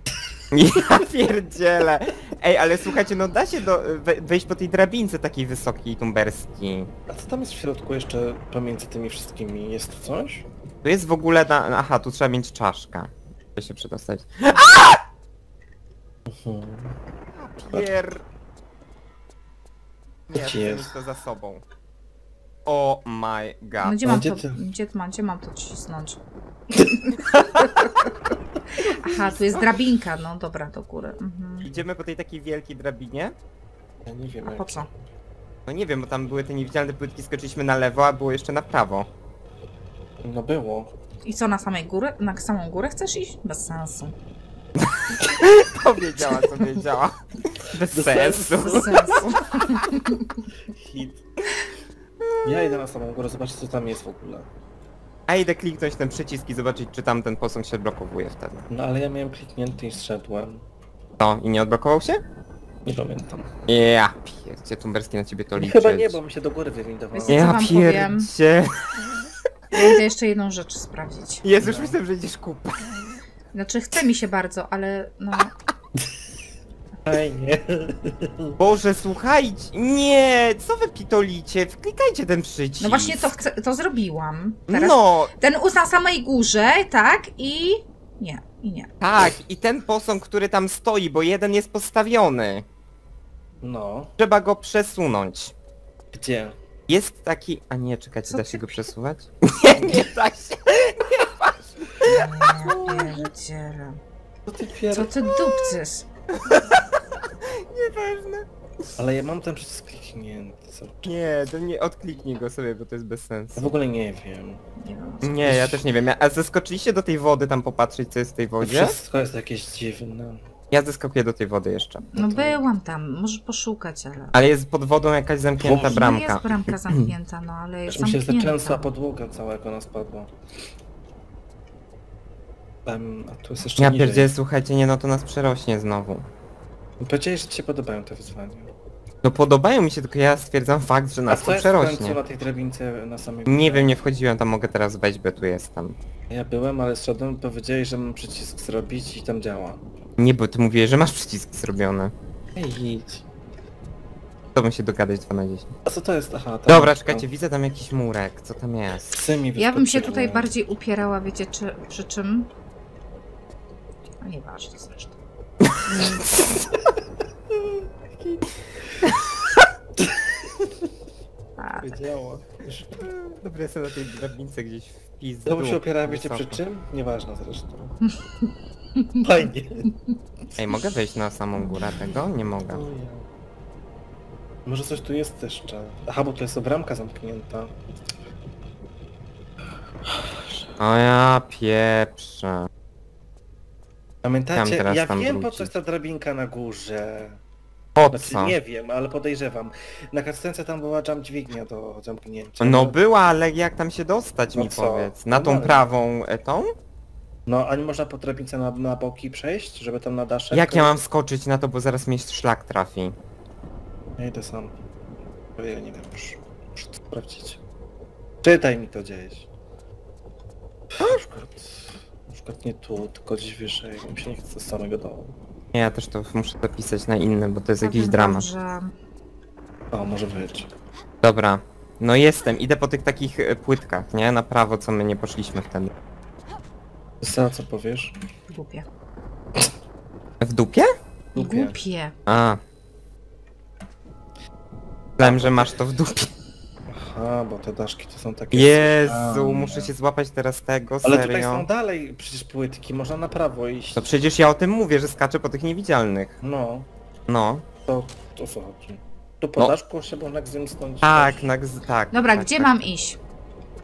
Ja pierdzielę. Ej, ale słuchajcie, no da się do, we, wejść po tej drabince takiej wysokiej, tumberskiej. A co tam jest w środku jeszcze pomiędzy tymi wszystkimi? Jest tu coś? Tu jest w ogóle na... Aha, tu trzeba mieć czaszkę. Żeby się przedostać. Mhm. Pier... Nie, chcę jest? to za sobą. Oh my god. No gdzie mam gdzie to, ty? gdzie, mam, gdzie mam to cisnąć? Aha, tu jest drabinka, no dobra, do góry. Mhm. Idziemy po tej takiej wielkiej drabinie? Ja nie wiem A jak. po co? No nie wiem, bo tam były te niewidzialne płytki, skoczyliśmy na lewo, a było jeszcze na prawo. No było. I co, na samej górę? Na samą górę chcesz iść? Bez sensu. Powiedziała, co wiedziała. Bez Bez sensu. Bez sensu. Hit. Ja idę na samą górę, zobaczę co tam jest w ogóle. A idę kliknąć ten przycisk i zobaczyć, czy tam ten posąg się odblokowuje wtedy. No ale ja miałem kliknięty i zszedłem. No, i nie odblokował się? Nie pamiętam. Ja pierdzie, Tumberski na ciebie to liczyć. Chyba nie, bo mi się do góry wywindowało. Wiesz co Ja wam powiem? pierdzie. Ja idę jeszcze jedną rzecz sprawdzić. Jezu, już myślałem, że idziesz kupa. Znaczy chce mi się bardzo, ale no... Fajnie. Boże, słuchajcie. Nie, co wy pitolicie? Wklikajcie ten przycisk. No właśnie to, chcę, to zrobiłam. Teraz No, ten us na samej górze, tak? I... Nie, i nie. tak, i ten posąg, który tam stoi, bo jeden jest postawiony. No. Trzeba go przesunąć. Gdzie? Jest taki... A nie, czekajcie, Co da ty- się go przesuwać? Nie, nie da się. Ja pierdzielę. Co ty pier... Co ty dupcysz? Nieważne. Ale ja mam ten przycisk kliknięty. Co? Nie, to nie odkliknij go sobie, bo to jest bez sensu. Ja w ogóle nie wiem. Nie wiem. co- Nie, ja też nie wiem. A zeskoczyliście do tej wody tam popatrzeć, co jest w tej To wodzie? wszystko jest jakieś dziwne. Ja zeskakuję do tej wody jeszcze. No byłam tam, możesz poszukać, ale... Ale jest pod wodą jakaś zamknięta Boże. No bramka. jest bramka zamknięta, no ale jest Aż mi się zamknięta. zaczęsła podłoga cała jak ona spadła. Em, a tu jest jeszcze Ja niżej. pierdzielę, słuchajcie, nie no to nas przerośnie znowu. Powiedziałeś, że ci się podobają te wyzwania. No podobają mi się, tylko ja stwierdzam fakt, że A nas co to jest w końcu przerośnie. na tej drabince na samej Nie wiem, nie wchodziłem, tam mogę teraz wejść, bo tu jestem. Ja byłem, ale zszedłem, powiedzieli, że mam przycisk zrobić i tam działa. Nie, bo ty mówiłeś, że masz przycisk zrobiony. Ej, idź. To bym się dogadać 2 na 10. A co to jest? Aha, tam Dobra, czekajcie, widzę tam jakiś murek, co tam jest? Psy mi Ja bym się wyskoczyły. tutaj bardziej upierała, wiecie, czy, przy czym... No nieważne zresztą. Tak. Wiedziała. Dobra, jestem na tej drabince gdzieś w pizdu. Znowu się opierała, wiecie przy wysoko. czym? Nieważne zresztą. Fajnie. Ej, mogę wejść na samą górę tego? Nie mogę. Może coś tu jest jeszcze. Aha, bo to jest bramka zamknięta. O ja pieprzę. Pamiętacie? Tam teraz ja tam wiem po wrócić. co jest ta drabinka na górze. Po Znaczy co? nie wiem, ale podejrzewam. Na kascence tam była jump dźwignia do zamknięcia. No była, ale jak tam się dostać No mi co? powiedz? Na tą prawą e, tą? No, a nie można po drabince na, na boki przejść, żeby tam na daszek? Jak ja mam skoczyć na to, bo zaraz mnie szlak trafi? Ja idę sam. Bo ja nie wiem już. Muszę to sprawdzić. Czytaj mi to gdzieś. Na przykład, nie tu, tylko gdzieś wyżej. Mi się nie chce z samego dołu. Nie, ja też to muszę zapisać na inne, bo to jest jakiś dramat. O, może być. Dobra. No jestem, idę po tych takich e, płytkach, nie? Na prawo, co my nie poszliśmy wtedy. Za co powiesz? Głupie. W dupie? Głupie. Głupie. A. Myślałem, że masz to w dupie. Aha, bo te daszki to są takie... Jezu, muszę się złapać teraz tego, Ale tutaj serio. są dalej przecież płytki, można na prawo iść. To przecież ja o tym mówię, że skaczę po tych niewidzialnych. No, No. to, to co chodzi? Tu po No. daszku się można gzymsnąć. Tak, na, gz- tak. Dobra, tak, gdzie tak. mam iść?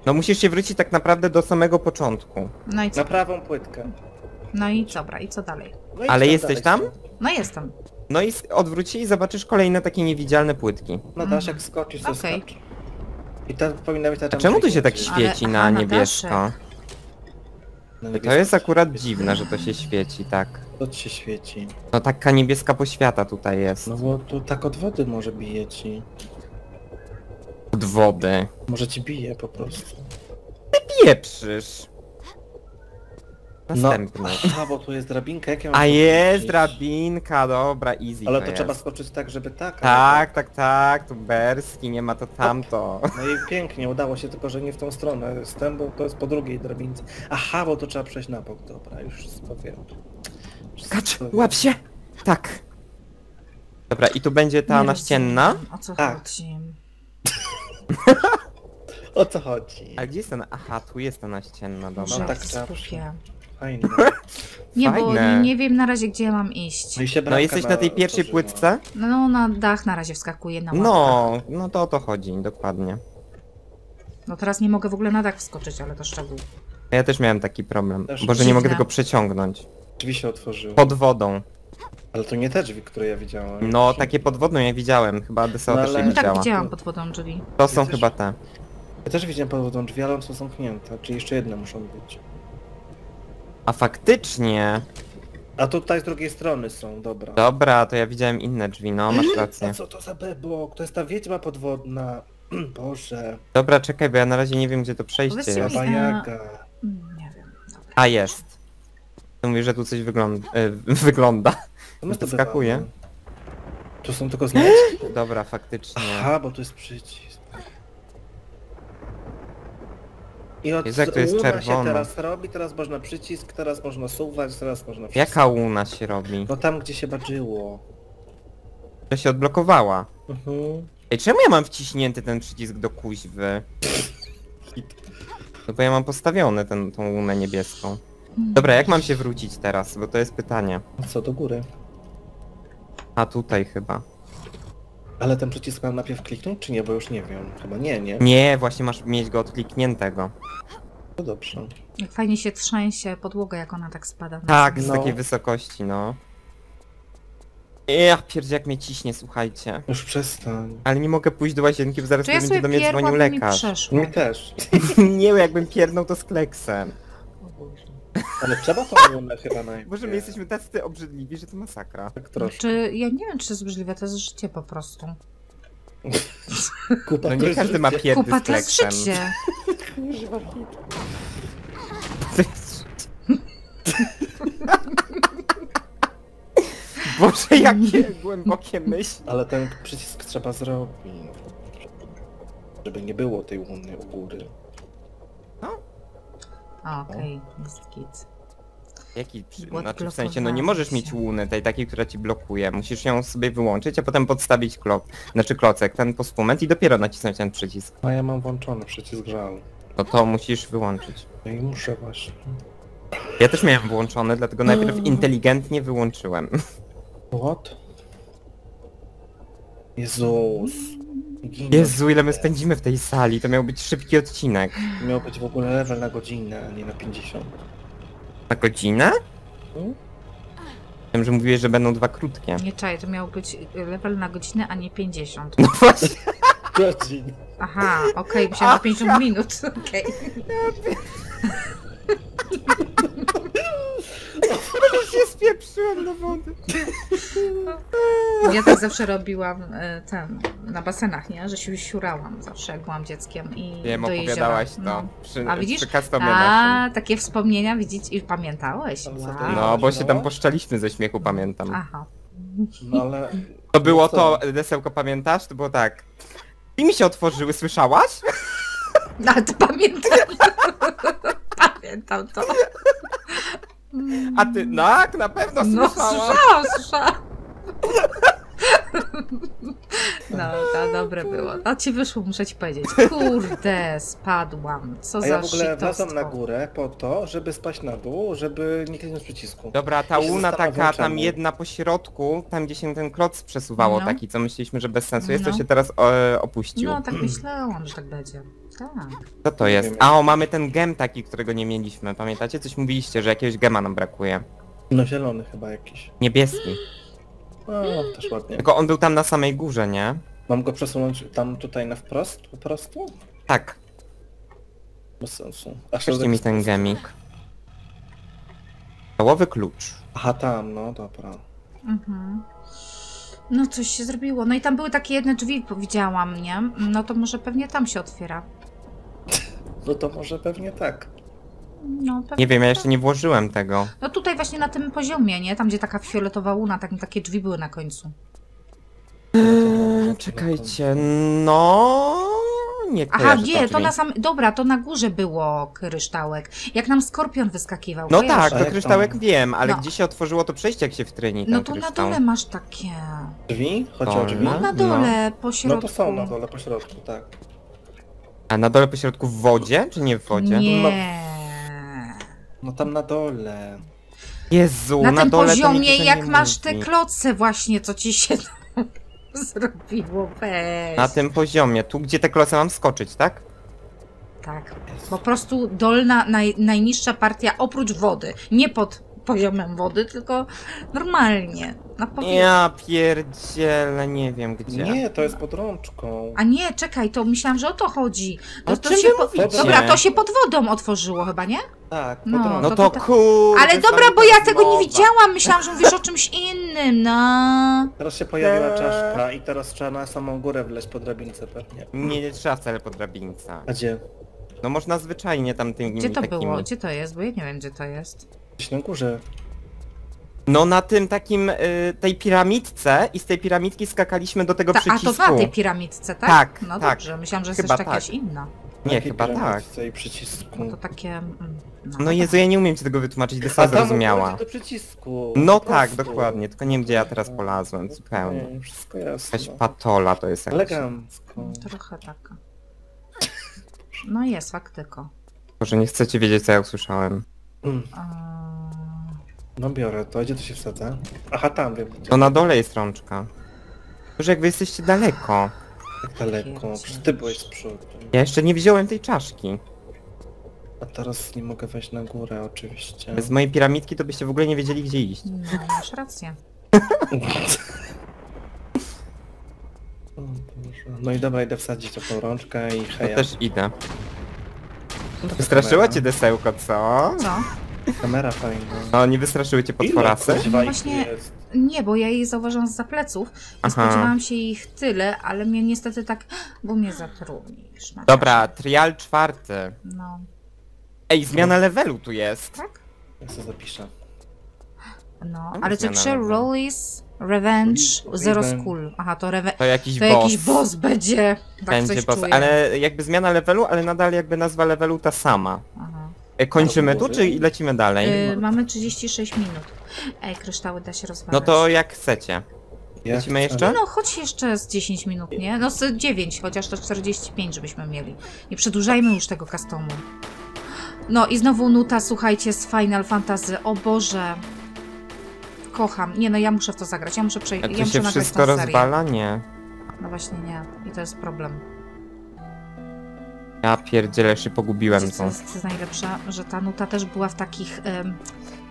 No musisz się wrócić tak naprawdę do samego początku. No i co? Na prawą płytkę. No i dobra, i co dalej? No i Ale tam jesteś dalej. No jestem. No i s- odwróć się i zobaczysz kolejne takie niewidzialne płytki. Na daszek skoczysz, to Okej. I ta powinna być ta czemu tu się tak świeci Ale- na aha, na niebiesko? To jest akurat dziwne, że to się świeci, tak. To ci się świeci. No taka niebieska poświata tutaj jest. No bo tu tak od wody może bije ci. Od wody. Może ci bije po prostu. Pieprzysz. Następny. No, aha, bo tu jest drabinka, jak ja mam A jest drabinka, dobra, easy Ale to, jest. trzeba skoczyć tak, żeby tak. a Tak, tak, tak, tu berski, nie ma to tamto. No i pięknie, udało się, tylko że nie w tą stronę. Jestem, bo to jest po drugiej drabince. Aha, bo to trzeba przejść na bok, dobra, już wszystko wiem. Wszystko Kacz, wiem. łap się! Tak. Dobra, i tu będzie ta Nie naścienna. rozumiem, O co Tak. chodzi? O co chodzi? A gdzie jest ten? Aha, tu jest ta naścienna, dobra. Że tak trzeba skupie. Fajnie. Nie, bo Fajne. nie, nie wiem na razie gdzie mam iść. No, i się No bramka jesteś na tej pierwszej otworzyła. płytce? No na dach na razie wskakuję na łapkę. No, no to o to chodzi, dokładnie. No teraz nie mogę w ogóle na dach wskoczyć, ale to szczegół. Ja też miałem taki problem, Też bo że nie mogę dziwne. tego przeciągnąć. Drzwi się otworzyły. Pod wodą. Ale to nie te drzwi, które ja widziałem. No, takie pod wodą ja widziałem, chyba Adeseo No, też ale- je No tak widziała. widziałam pod wodą drzwi. To są Widzisz? chyba te. Ja też widziałem pod wodą drzwi, ale one są zamknięte, czyli jeszcze jedne muszą być. A faktycznie. A tutaj z drugiej strony są, dobra. Dobra, to ja widziałem inne drzwi, no masz rację. A co to za bebok? To jest ta wiedźma podwodna. Boże, Dobra, czekaj, bo ja na razie nie wiem gdzie to przejście Powiedzcie jest. mi- Baba Jaga. Mm, Nie wiem. Dobra. A jest. To mówi, że tu coś wygląda. E, wygląda. To my Wyskakuje. zdobywamy. Tu są tylko znaczki. Dobra, faktycznie. Aha, bo tu jest przycisk. I od Jezu, jak to jest łuna się czerwono. teraz robi, teraz można przycisk, teraz można suwać, teraz można wszystko. Jaka łuna się robi? No tam, gdzie się badżyło. To się odblokowała. Mhm. Ej, czemu ja mam wciśnięty ten przycisk do kuźwy? No bo ja mam postawiony ten, tą łunę niebieską. Dobra, jak mam się wrócić teraz? Bo to jest pytanie. Co, do góry? A tutaj chyba. Ale ten przycisk mam najpierw kliknąć, czy nie? Bo już nie wiem. Chyba nie, nie? Nie, właśnie masz mieć go odklikniętego. To dobrze. Jak fajnie się trzęsie podłoga, jak ona tak spada. na Tak, z No. takiej wysokości, no. Ja pierdzie jak mnie ciśnie, słuchajcie. Już przestań. Ale nie mogę pójść do łazienki, bo zaraz Czy ja będzie sobie do mnie dzwonił by mi lekarz. przeszło. Mi też. nie, jakbym pierdnął to z kleksem. Ale trzeba tą łunę chyba najpierw. Boże, my jesteśmy tacy obrzydliwi, że to masakra. Tak troszkę. Czy ja nie wiem, czy to jest obrzydliwe, to jest życie po prostu. Kupa No nie każdy ma życie. pierdy Kupa z to jest kleksem. życie. To jest- Boże, jakie głębokie myśli. Ale ten przycisk trzeba zrobić. Żeby nie było tej łuny u góry. A, Okej, jest git. Jaki Znaczy w sensie, no nie możesz mieć łuny tej takiej, która ci blokuje. Musisz ją sobie wyłączyć, a potem podstawić klop, znaczy klocek, ten postument i dopiero nacisnąć ten przycisk. A ja mam włączony przycisk żal. No to musisz wyłączyć. No i muszę właśnie. Ja też miałem włączony, dlatego najpierw Mm. inteligentnie wyłączyłem. What? Jezus. Ginę. Jezu, ile my spędzimy w tej sali, to miał być szybki odcinek. Miał być w ogóle level na godzinę, a nie na 50. Na godzinę? Wiem, że mówiłeś, że będą dwa krótkie. Nie czaj, to miał być level na godzinę, a nie 50. No właśnie. Godzin. Aha, okej, myślałam, że 50 minut. Okej. Się spieprzyłem do wody. Ja tak zawsze robiłam e, ten, na basenach, nie? Że się siurałam zawsze, jak byłam dzieckiem i Wiem, do opowiadałaś jeziora. to No. przy, A widzisz? przy. A, takie wspomnienia, widzicie, i pamiętałeś? Wow. No, bo się tam No. poszczaliśmy ze śmiechu, pamiętam. Aha. No ale... To było No to, desełko pamiętasz? To było tak. I mi się otworzyły, słyszałaś? No, ale to pamiętam. pamiętam to. A ty, no, tak, na pewno No, słyszałam. słyszałam, słyszałam. No, to dobre było. A ci wyszło, muszę ci powiedzieć. Kurde, spadłam. Co A za ja w ogóle wracam na górę po to, żeby spaść na dół, żeby nie kliknąć przycisku. Dobra, ta Ja łuna taka, tam jedna po środku, tam gdzie się ten kloc przesuwało, No. taki, co myśleliśmy, że bez sensu jest, No. to się teraz e, opuścił. No, tak myślałam, że tak będzie. Tak. Co to jest? A, o, mamy ten gem taki, którego nie mieliśmy. Pamiętacie? Coś mówiliście, że jakiegoś gema nam brakuje. No zielony chyba jakiś. Niebieski. No, też ładnie. Tylko on był tam na samej górze, nie? Mam go przesunąć tam tutaj na wprost po prostu? Tak, Bez sensu. A Weźcie mi ten gemik. Stołowy klucz. Aha, tam, no dobra. Mhm. No coś się zrobiło. No i tam były takie jedne drzwi, widziałam, nie? No to może pewnie tam się otwiera. No to może pewnie tak. No, pewnie Nie wiem, ja tak. jeszcze nie włożyłem tego. No tutaj właśnie na tym poziomie, nie? Tam gdzie taka fioletowa łuna, tak, takie drzwi były na końcu. Eee, czekajcie, no... Nie Aha, kojarzę nie, to na sam... Dobra, to na górze było kryształek. Jak nam skorpion wyskakiwał. No kojarzysz? tak, to jak kryształek tam? wiem, ale No. gdzie się otworzyło to przejście, jak się wtryni ten No to na kryształ? dole masz takie. Drzwi? Chodzi o drzwi? No na No. dole, po No środku. to są na dole po środku, tak. A na dole po środku w wodzie, czy nie w wodzie? Nie. No tam na dole. Jezu, Na, na, tym dole poziomie, mi to jak masz te kloce właśnie, co ci się tam zrobiło, weź. Na tym poziomie, tu gdzie te klosy mam skoczyć, tak? Tak. Po prostu dolna, naj, najniższa partia oprócz wody. Nie pod poziomem wody, tylko normalnie, na powierzchni. Ja pierdzielę, nie wiem gdzie. Nie, to jest pod rączką. A nie, czekaj, to myślałam, że o to chodzi. To, O to czym się wy po... mówicie? Dobra, to się pod wodą otworzyło chyba, nie? Tak, pod No, rączką. No to to kurde. Ale dobra, bo ja tego nie widziałam. Myślałam, że mówisz o czymś innym, no. Teraz się pojawiła Eee. czaszka i teraz trzeba na samą górę wleźć po drabince pewnie. Nie, nie trzeba wcale po drabince. A gdzie? No można zwyczajnie tam tymi Gdzie to takimi... było? Gdzie to jest? Bo ja nie wiem, gdzie to jest. Gdzieś na górze. No na tym takim, y, tej piramidce i z tej piramidki skakaliśmy do tego Ta, a przycisku. to na tej piramidce, tak? Tak, No tak. dobrze, myślałam, że jest Chyba też tak. jakaś inna. Na Nie, jakiej chyba tak. piramidce I przycisku. No to takie... mm, No Jezu, ja nie umiem ci tego wytłumaczyć, A Desa tam zrozumiała. chodzi do przycisku. No po tak, prostu. dokładnie, tylko nie wiem gdzie ja teraz polazłem, zupełnie. Nie, wszystko jasne. Jakaś patola to jest jakaś. Elegancko. Trochę taka. No jest, faktyko. Może nie chcecie wiedzieć co ja usłyszałem. No biorę to, gdzie to się wsadza? Aha, tam wiem. No na dole jest rączka. Może jak wy jesteście daleko. Tak daleko, przecież ty byłeś z przodu. Ja jeszcze nie wziąłem tej czaszki. A teraz nie mogę wejść na górę oczywiście. Bez mojej piramidki to byście w ogóle nie wiedzieli gdzie iść. No, masz rację. O Boże. No i dobra, idę wsadzić to tą rączkę i To heja. też idę. Kamera. cię desełko, co? Co? Kamera fajna. No nie wystraszyły cię potworasy? No właśnie- jest? Nie, bo ja jej zauważyłam z pleców i spodziewałam się ich tyle, ale mnie niestety tak... Bo mnie zatrumisz. na Dobra, trial czwarty. No, Ej, zmiana levelu tu jest. tak? Ja sobie zapiszę. No, No, ale czy levelu. Rollis Revenge. Zero Skull. Aha, to, rewe... To jakiś to boss. jakiś boss będzie. Tak Będzie coś boss, czuję. ale jakby zmiana levelu, ale nadal jakby nazwa levelu ta sama. Aha. E, Kończymy tu, czy lecimy dalej? Y, mamy 36 minut. Ej, kryształy da się rozwalać. No to jak chcecie. Ja Lecimy chcę- jeszcze? No, chodź jeszcze z 10 minut, nie? No z 9, chociaż to 45, żebyśmy mieli. Nie przedłużajmy już tego customu. No i znowu nuta, słuchajcie, z Final Fantasy. O Boże. Kocham. Nie, no ja muszę w to zagrać. Ja muszę A przejść. tu Ja muszę się wszystko rozwala? Nie. No właśnie nie. I to jest problem. Ja pierdzielę się pogubiłem Wiecie, co tu. jest, co jest najlepsze? Że ta nuta też była w takich... em,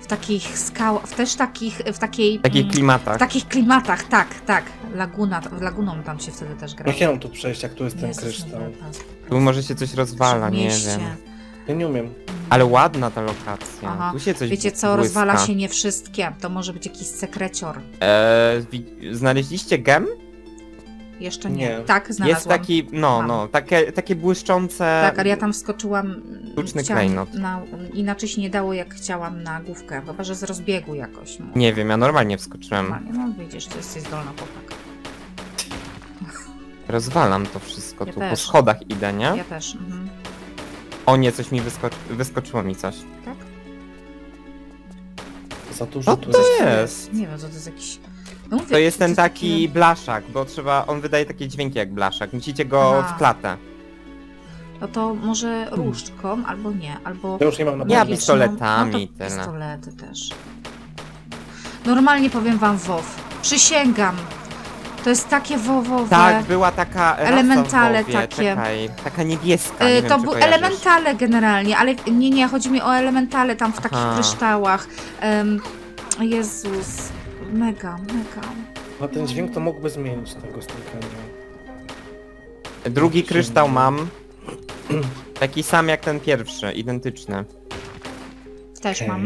w takich skał... W też takich... W takiej... W takich mm, klimatach. w takich klimatach, tak, tak. Laguna, Laguną tam się wtedy też gra. Jak ja mam tu przejść, jak tu jest ten Jezus, kryształ? Maria, pas- Tu może się coś rozwala, nie wiem. Ja nie umiem. Ale ładna ta lokacja. Aha. Tu się coś Wiecie co, błyska. rozwala się nie wszystkie. To może być jakiś sekrecior. Eee, znaleźliście gem? Jeszcze nie. Nie. Tak, znalazłam. Jest taki, no, Mam. no, takie, takie błyszczące... Tak, ale ja tam wskoczyłam. Sztuczny klejnot. Na, inaczej się nie dało, jak chciałam na główkę. Chyba, że z rozbiegu jakoś. No, Nie wiem, ja normalnie wskoczyłem. Normalnie. no widzisz, ty jesteś zdolna chłopak. Rozwalam to wszystko Ja tu. Po też. schodach idę, nie? Ja też. Mhm. O nie, coś mi wysko wyskoczyło mi coś. Tak? Za dużo Co tu to jest. jest? Nie wiem, co to jest jakiś. No mówię, To jest ten taki blaszak, bo trzeba, on wydaje takie dźwięki jak blaszak. Musicie go Aha. w klatę. No to może różdżką, albo nie, albo. Ja już nie mam na Ja magiczną. pistoletami, no tyle. pistolety też. Normalnie powiem wam WoW. Przysięgam. To jest takie wowowe. Tak, była taka rasa Elementale w WoWie, takie. Czekaj, taka niebieska, nie Y, wiem, to były elementale generalnie, ale nie, nie, chodzi mi o elementale tam w takich Aha. kryształach. Em, Jezus, mega, mega. A ten dźwięk to mógłby zmienić tego stękania. Drugi kryształ mam. Taki sam jak ten pierwszy, identyczny. Też mam.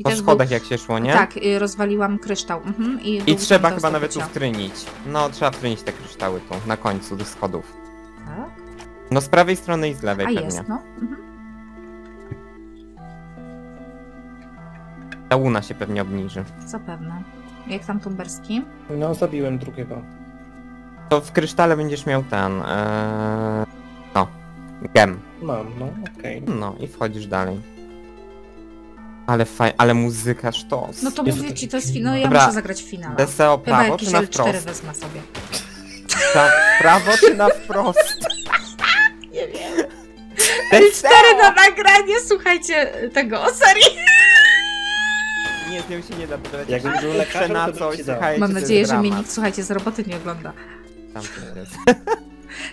I Po też był- schodach jak się szło, nie? Tak, y, rozwaliłam kryształ. Mhm, i I trzeba do chyba nawet tu zdobycia. wtrynić. No, trzeba wtrynić te kryształy tu, na końcu tych schodów. Tak? No z prawej strony i z lewej A pewnie. jest, no. Mhm. Ta łuna się pewnie obniży. Zapewne. Jak tam tumberski? No, zabiłem drugiego. To w krysztale będziesz miał ten... Ee... No, gem. Mam, no, okej. No i wchodzisz dalej. Ale faj... ale muzyka sztos. No to mówię ci, to jest finał, ja Dobra. muszę zagrać w finale. Deseo Chyba prawo jakieś czy na L4 wprost? wezmę sobie. Pra... Prawo czy na wprost? Nie wiem. Deseo! na nagranie, słuchajcie tego o serii. Nie, z nią się nie da wybrać. Jakbym był lekarzem, na to bym coś, ci dał. słuchajcie, Mam to nadzieję, że mnie dramat. nikt, słuchajcie, z roboty nie ogląda. Tam to jest.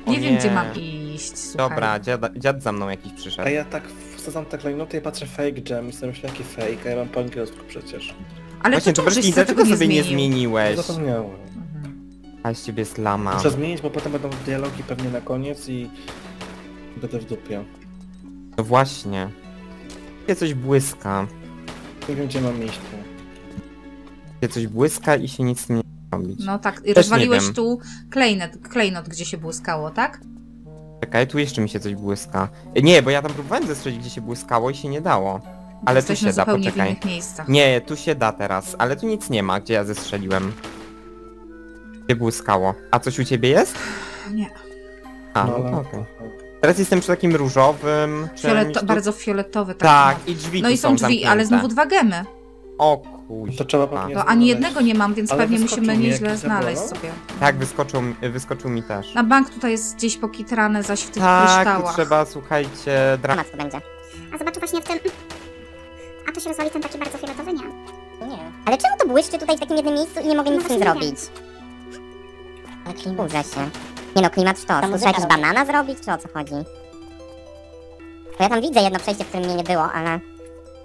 O Nie, wiem, gdzie nie. mam iść. słuchaj. Dobra, dziad, dziad za mną jakiś A przyszedł. ja tak wsadzam te klejnoty i patrzę fake gem i sobie myślę jaki fake, a ja mam po angielsku przecież. Ale Właśnie, to to czemu żeś Bertin, sobie dlaczego sobie nie zmienił? zmieniłeś? Zapomniałem. Mhm. A z ciebie jest lama. Muszę zmienić, bo potem będą dialogi pewnie na koniec i będę w dupie. No właśnie. Gdzie coś błyska. Nie wiem gdzie mam iść tu. Gdzie coś błyska i się nic nie robić. No tak, i rozwaliłeś tu klejnot, klejnot, gdzie się błyskało, tak? Czekaj, tu jeszcze mi się coś błyska. E, Nie, bo ja tam próbowałem zestrzelić, gdzie się błyskało i się nie dało. Ale tu się da, poczekaj. Nie, tu się da teraz, ale tu nic nie ma, gdzie ja zestrzeliłem. Gdzie błyskało. A coś u ciebie jest? Nie. A, no, ale... to okej. Teraz jestem przy takim różowym. Fioleto, tu- bardzo fioletowy. Tak, Tak, no. i drzwi no i są drzwi, ale zamknięte. znowu dwa gemy. O kuźwa. To trzeba pewnie To ani jednego nie mam, więc Ale pewnie wyskoczył musimy mi nieźle jakiś znaleźć sobie. Tak, wyskoczył, mi- wyskoczył mi też. Na bank tutaj jest gdzieś pokitrane zaś w tych Tak, kryształach. trzeba, słuchajcie, dra... Dramat to będzie. A zobaczę właśnie w tym... A tu się rozwali ten taki bardzo fioletowy? Nie. Nie. Ale czemu to błyszczy tutaj w takim jednym miejscu i nie mogę nic z tym No zrobić? Ale klimat. Kurze się. Nie no, klimat sztos. To Trzeba jakiś banana zrobić, czy o co chodzi? Bo ja tam widzę jedno przejście, w którym mnie nie było, ale...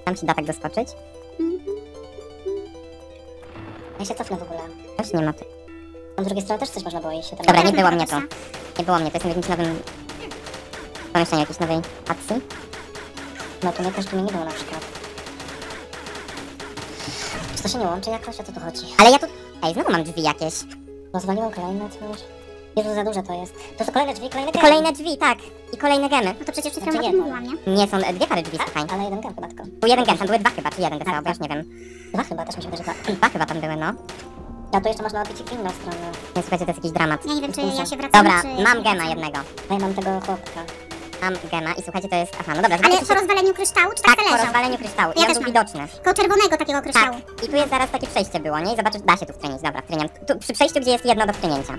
Tam się da tak doskoczyć? Ja się cofnę w ogóle. Też nie ma tu. Z drugiej strony też coś można było się tam... Dobra, nie było mnie tu. Nie było mnie, to jestem w jakimś nowym... Pomieszczeniu jakiejś nowej akcji. No to mnie też tu nie było na przykład. Czy to się nie łączy jakoś? O co tu chodzi? Ale ja tu... Ej, znowu mam drzwi jakieś. Rozwaliłam kolejne coś. Jezu, za duże to jest. To są kolejne drzwi, kolejne gemy. Kolejne drzwi, tak. I kolejne gemy. No to przecież przed Znaczy chwilą jedno. mówiłam, nie? Nie, są dwie pary drzwi, słuchaj. Ale jeden gem chyba tylko. Był jeden gem, tam były dwa chyba, czy jeden wesoło, bo już nie wiem. Dwa chyba, też mi się wydaje, że dwa. Dwa chyba tam były, no. A tu jeszcze można odbić w inną stronę. Nie, słuchajcie, to jest jakiś dramat. Ja nie wiem, czy ja się wracam, Dobra, czy... mam gema jednego. A ja mam tego chłopka. Mam gema i słuchajcie, to jest... Aha, no dobra, Ale po rozwaleniu kryształu, czy tak, Tak, tak po rozwaleniu kryształu. Ja I on też był mam. widoczny. Koło czerwonego takiego kryształu. Tak. I tu jest zaraz takie przejście było, nie? I zobaczysz, da się tu wtrynić. Dobra, wtryniam. Tu, przy przejściu, gdzie jest jedno do wtrynięcia.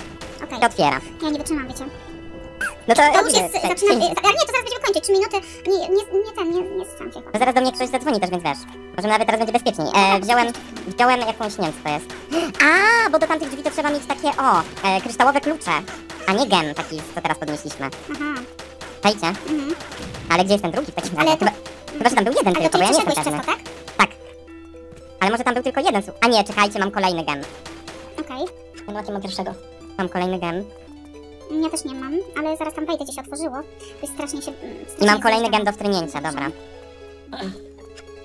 Okej. Się otwiera. Ja nie wytrzymam, wiecie. No to... To już jest, tak, zaczynam... Ale nie, to zaraz będziemy kończyć. Trzy minuty. Nie, nie, nie ten, nie, nie się. To zaraz do mnie ktoś zadzwoni też, więc wiesz. Może nawet teraz będzie bezpieczniej. E, wziąłem, wziąłem jakąś, nie wiem co to jest. A, bo do tamtych drzwi to trzeba mieć takie, o, e, kryształowe klucze. A nie gem taki, co teraz podnieśliśmy. Aha. Czajcie? Mhm. Ale gdzie jest ten drugi w takim Ale razie? to- Chyba, chyba, że tam był jeden Ale tylko, to bo ja nie jestem pewny. tak? Tak. Ale może tam był tylko jeden. A nie, czekajcie, mam kolejny gem. Okej. Ja macie mam pierwszego. Mam kolejny gem. Ja też nie mam, ale zaraz tam wejdę, gdzieś się otworzyło. To jest strasznie się... mm, I strasznie mam kolejny gem do wtrynięcia, dobra.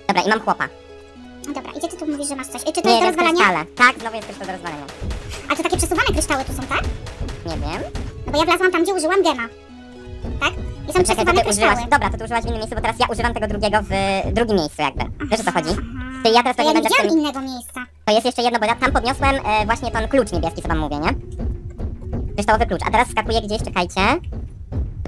Dobra, i mam chłopa. No Dobra, i gdzie ty tu mówisz, że masz coś? I czy to Nie, jest do rozwalania? krysztale. Tak, znowu jest kryształ do rozwalenia. A to takie przesuwane kryształy tu są, tak? Nie wiem. No bo ja wlazłam tam, gdzie użyłam gema. Tak? I są Czekaj, to przesuwane ty kryształy. użyłaś... Dobra, to ty użyłaś w innym miejscu, bo teraz ja używam tego drugiego w drugim miejscu jakby. Wiesz o co chodzi? Czyli ja teraz To ja nie będę w tym... innego miejsca. To jest jeszcze jedno, bo ja tam podniosłem e, właśnie ten klucz niebieski, co wam mówię, nie? Kryształowy klucz. A teraz skakuję gdzieś, czekajcie.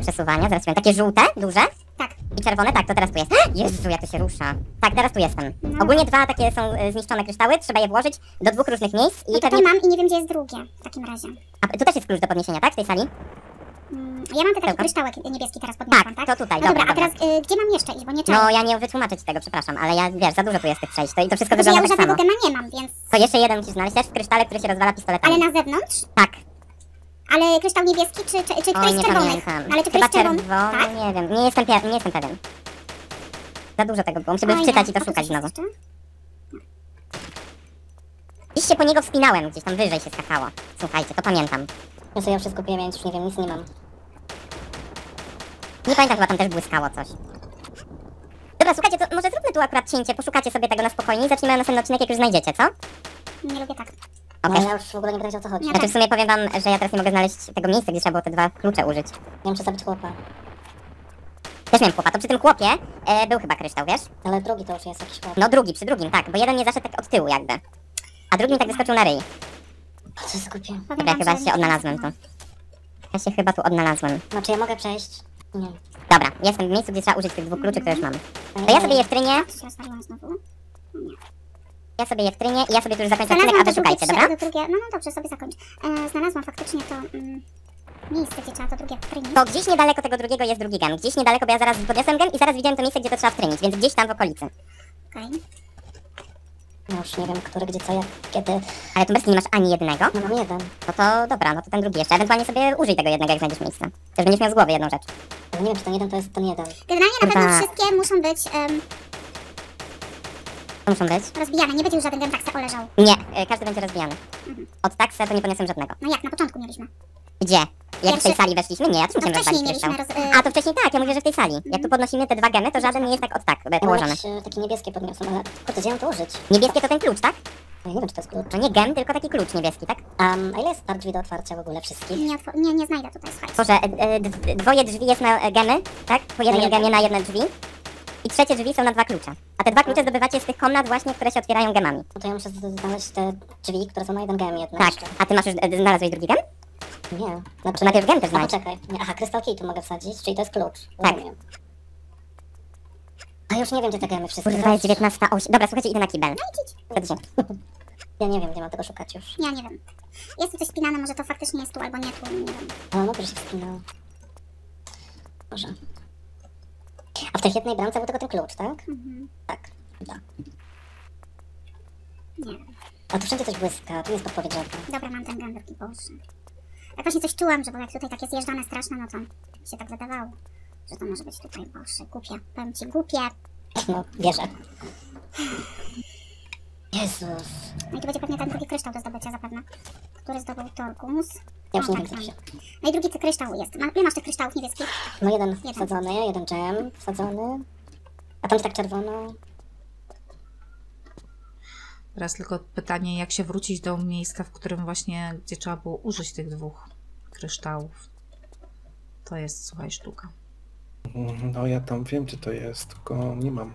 Przesuwania, zaraz powiem. Takie żółte, duże. Tak. I czerwone, tak, to teraz tu jest. Jezu, jak to się rusza. Tak, teraz tu jestem. No. Ogólnie dwa takie są e, zniszczone kryształy, trzeba je włożyć do dwóch różnych miejsc i No to to pewnie... mam i nie wiem, gdzie jest drugie w takim razie. A tu też jest klucz do podniesienia, tak, w tej sali? Mm, Ja mam te taki kryształek niebieski teraz podniosłam, Tak, tak? to tutaj, No dobra, dobra, a teraz y, gdzie mam jeszcze iść, bo nie czaję. No, ja nie wytłumaczę ci tego, przepraszam, ale ja, wiesz, za dużo tu jest tych przejść, to i to wszystko ja wygląda już tak żadnego samo. gema nie mam, więc... To jeszcze jeden musisz znaleźć, też w krysztale, który się rozwala pistoletami. Ale na zewnątrz? Tak. Ale kryształ niebieski czy, czy, czy któryś nie czerwonych? pamiętam. Ale czy Chyba któryś czerwony? czerwony, Tak? nie wiem, nie jestem, nie jestem pewien. Za dużo tego było, muszę by wczytać i to A tu szukać coś znowu. jeszcze? Dziś się po niego wspinałem, gdzieś tam wyżej się skakało. Słuchajcie, to pamiętam. Ja sobie wszystko kupiłem, więc już nie wiem, nic nie mam. Nie pamiętam, chyba tam też błyskało coś. Dobra, słuchajcie, to może zróbmy tu akurat cięcie, poszukacie sobie tego na spokojnie i zaczniemy następny odcinek, jak już znajdziecie, co? Nie lubię tak. Okej. ja już w ogóle nie będę o co chodzi. Znaczy w sumie powiem wam, że ja teraz nie mogę znaleźć tego miejsca, gdzie trzeba było te dwa klucze użyć. Ja muszę zabić chłopa. Też miałem chłopa, to przy tym chłopie e, był chyba kryształ, wiesz? Ale drugi to już jest jakiś chłop. No drugi, przy drugim, tak, bo jeden nie zaszedł tak od tyłu jakby. A drugi mi tak wyskoczył na ryj. Po co skupię? Dobra, ja chyba się odnalazłem tu. Ja się chyba tu odnalazłem. Znaczy ja mogę przejść? Nie. Dobra, jestem w miejscu, gdzie trzeba użyć tych dwóch kluczy, które już mam. To ja sobie je wtrynię, To się znowu. Ja sobie je wtrynię i ja sobie tu już zakończę odcinek, a wy szukajcie, dobra? to drugie, no no dobrze, sobie zakończ. E, znalazłam faktycznie to mm, miejsce, gdzie trzeba to drugie wtrynić. To gdzieś niedaleko tego drugiego jest drugi gem. Gdzieś niedaleko, bo ja zaraz podniosłem gem i zaraz widziałem to miejsce, gdzie to trzeba wtrynić, więc gdzieś tam w okolicy. Okej. No już nie wiem, który, gdzie, co, jak, kiedy. Ale tu nie masz ani jednego? No mam jeden. No to dobra, no to ten drugi jeszcze. Ewentualnie sobie użyj tego jednego, jak znajdziesz miejsce. Też będziesz miał z głowy jedną rzecz. Ale nie wiem, czy ten jeden to jest ten jeden. Generalnie na pewno wszystkie muszą być em, To muszą być? rozbijane, nie będzie już żaden gen tak se oleżał. Nie, y, każdy będzie rozbijany. Od taksy to nie podniosłem żadnego. No jak, na początku mieliśmy. Gdzie? Jak w tej sali weszliśmy? Nie, ja też No musiałem wcześniej rozwalić mieliśmy kryształ. roz, y, A, to wcześniej tak, ja mówię, że w tej sali. Jak tu podnosimy te dwa gemy, to żaden nie jest tak od tak e, położony. takie niebieskie podniosłem, ale kurde, gdzie mam to użyć? Niebieskie to ten klucz, tak? Ja nie wiem, czy to jest klucz. To nie gem, tylko taki klucz niebieski, tak? Um, a ile jest par drzwi do otwarcia w ogóle wszystkich? nie, otw- nie, nie znajdę tutaj, słuchajcie. Może e, e, dwoje drzwi jest na e, gemy, tak? Po jednej jedno. gemie na jedne drzwi. I trzecie drzwi są na dwa klucze. A te dwa klucze zdobywacie z tych komnat właśnie, które się otwierają gemami. No to ja muszę znaleźć te drzwi, które są na jeden gem jednak. Tak. A ty masz już, e, znalazłeś drugi gem? Nie. To najpierw gem też znajdź. poczekaj. Nie, aha, krystal key tu mogę wsadzić, czyli to jest klucz. Tak. Rozumiem. A już nie wiem, gdzie te gemy wszystkie. Kurwa, jest 19.8. Dobra, słuchajcie, idę na kibel. Dobrze. Ja nie wiem, gdzie mam tego szukać już. Ja nie wiem. Jest tu coś spinane, może to faktycznie jest tu, albo nie tu, nie wiem. Ale no, się wspinało. Może. W tej jednej bramce był tylko ten klucz, tak? Mhm. Tak. Da. Nie wiem. A tu wszędzie coś błyska, tu jest podpowiedź rzeka. Dobra, mam ten gen wielki, boże. Tak właśnie coś czułam, że bo jak tutaj takie zjeżdżane straszne, no to mi się tak wydawało, że to może być tutaj, boże, głupie. Powiem ci, głupie. No, bierze. Jezus. No i tu będzie pewnie ten drugi kryształ do zdobycia zapewne. Który zdobył Torgus. Ja już nie wiem, tak, co się... No i drugi kryształ jest. Ma, ile masz tych kryształów niebieskich? No jeden wsadzony, jeden dżem wsadzony. A tam tak czerwono. Teraz tylko pytanie, jak się wrócić do miejsca, w którym właśnie, gdzie trzeba było użyć tych dwóch kryształów. To jest, słuchaj, sztuka. No ja tam wiem, gdzie to jest, tylko nie mam.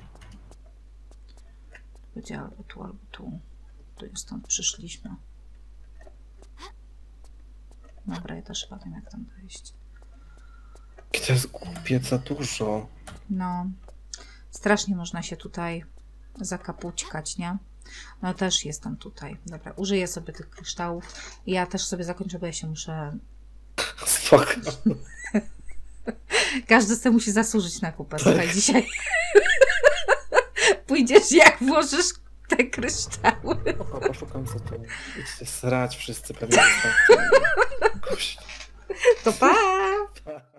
Będzie albo tu, albo tu. Tu jest stąd przyszliśmy. Dobra, ja też chyba wiem, jak tam dojść. To jest głupie za dużo. No, strasznie można się tutaj zakapućkać, nie? No też jestem tutaj. Dobra, użyję sobie tych kryształów. Ja też sobie zakończę, bo ja się muszę... Spoko. Każdy sobie musi zasłużyć na kupę, słuchaj, dzisiaj. Pójdziesz jak włożysz te kryształy. Spoko, poszukam co tu. Idźcie srać wszyscy pewnie. Kuś. To pa! Pa.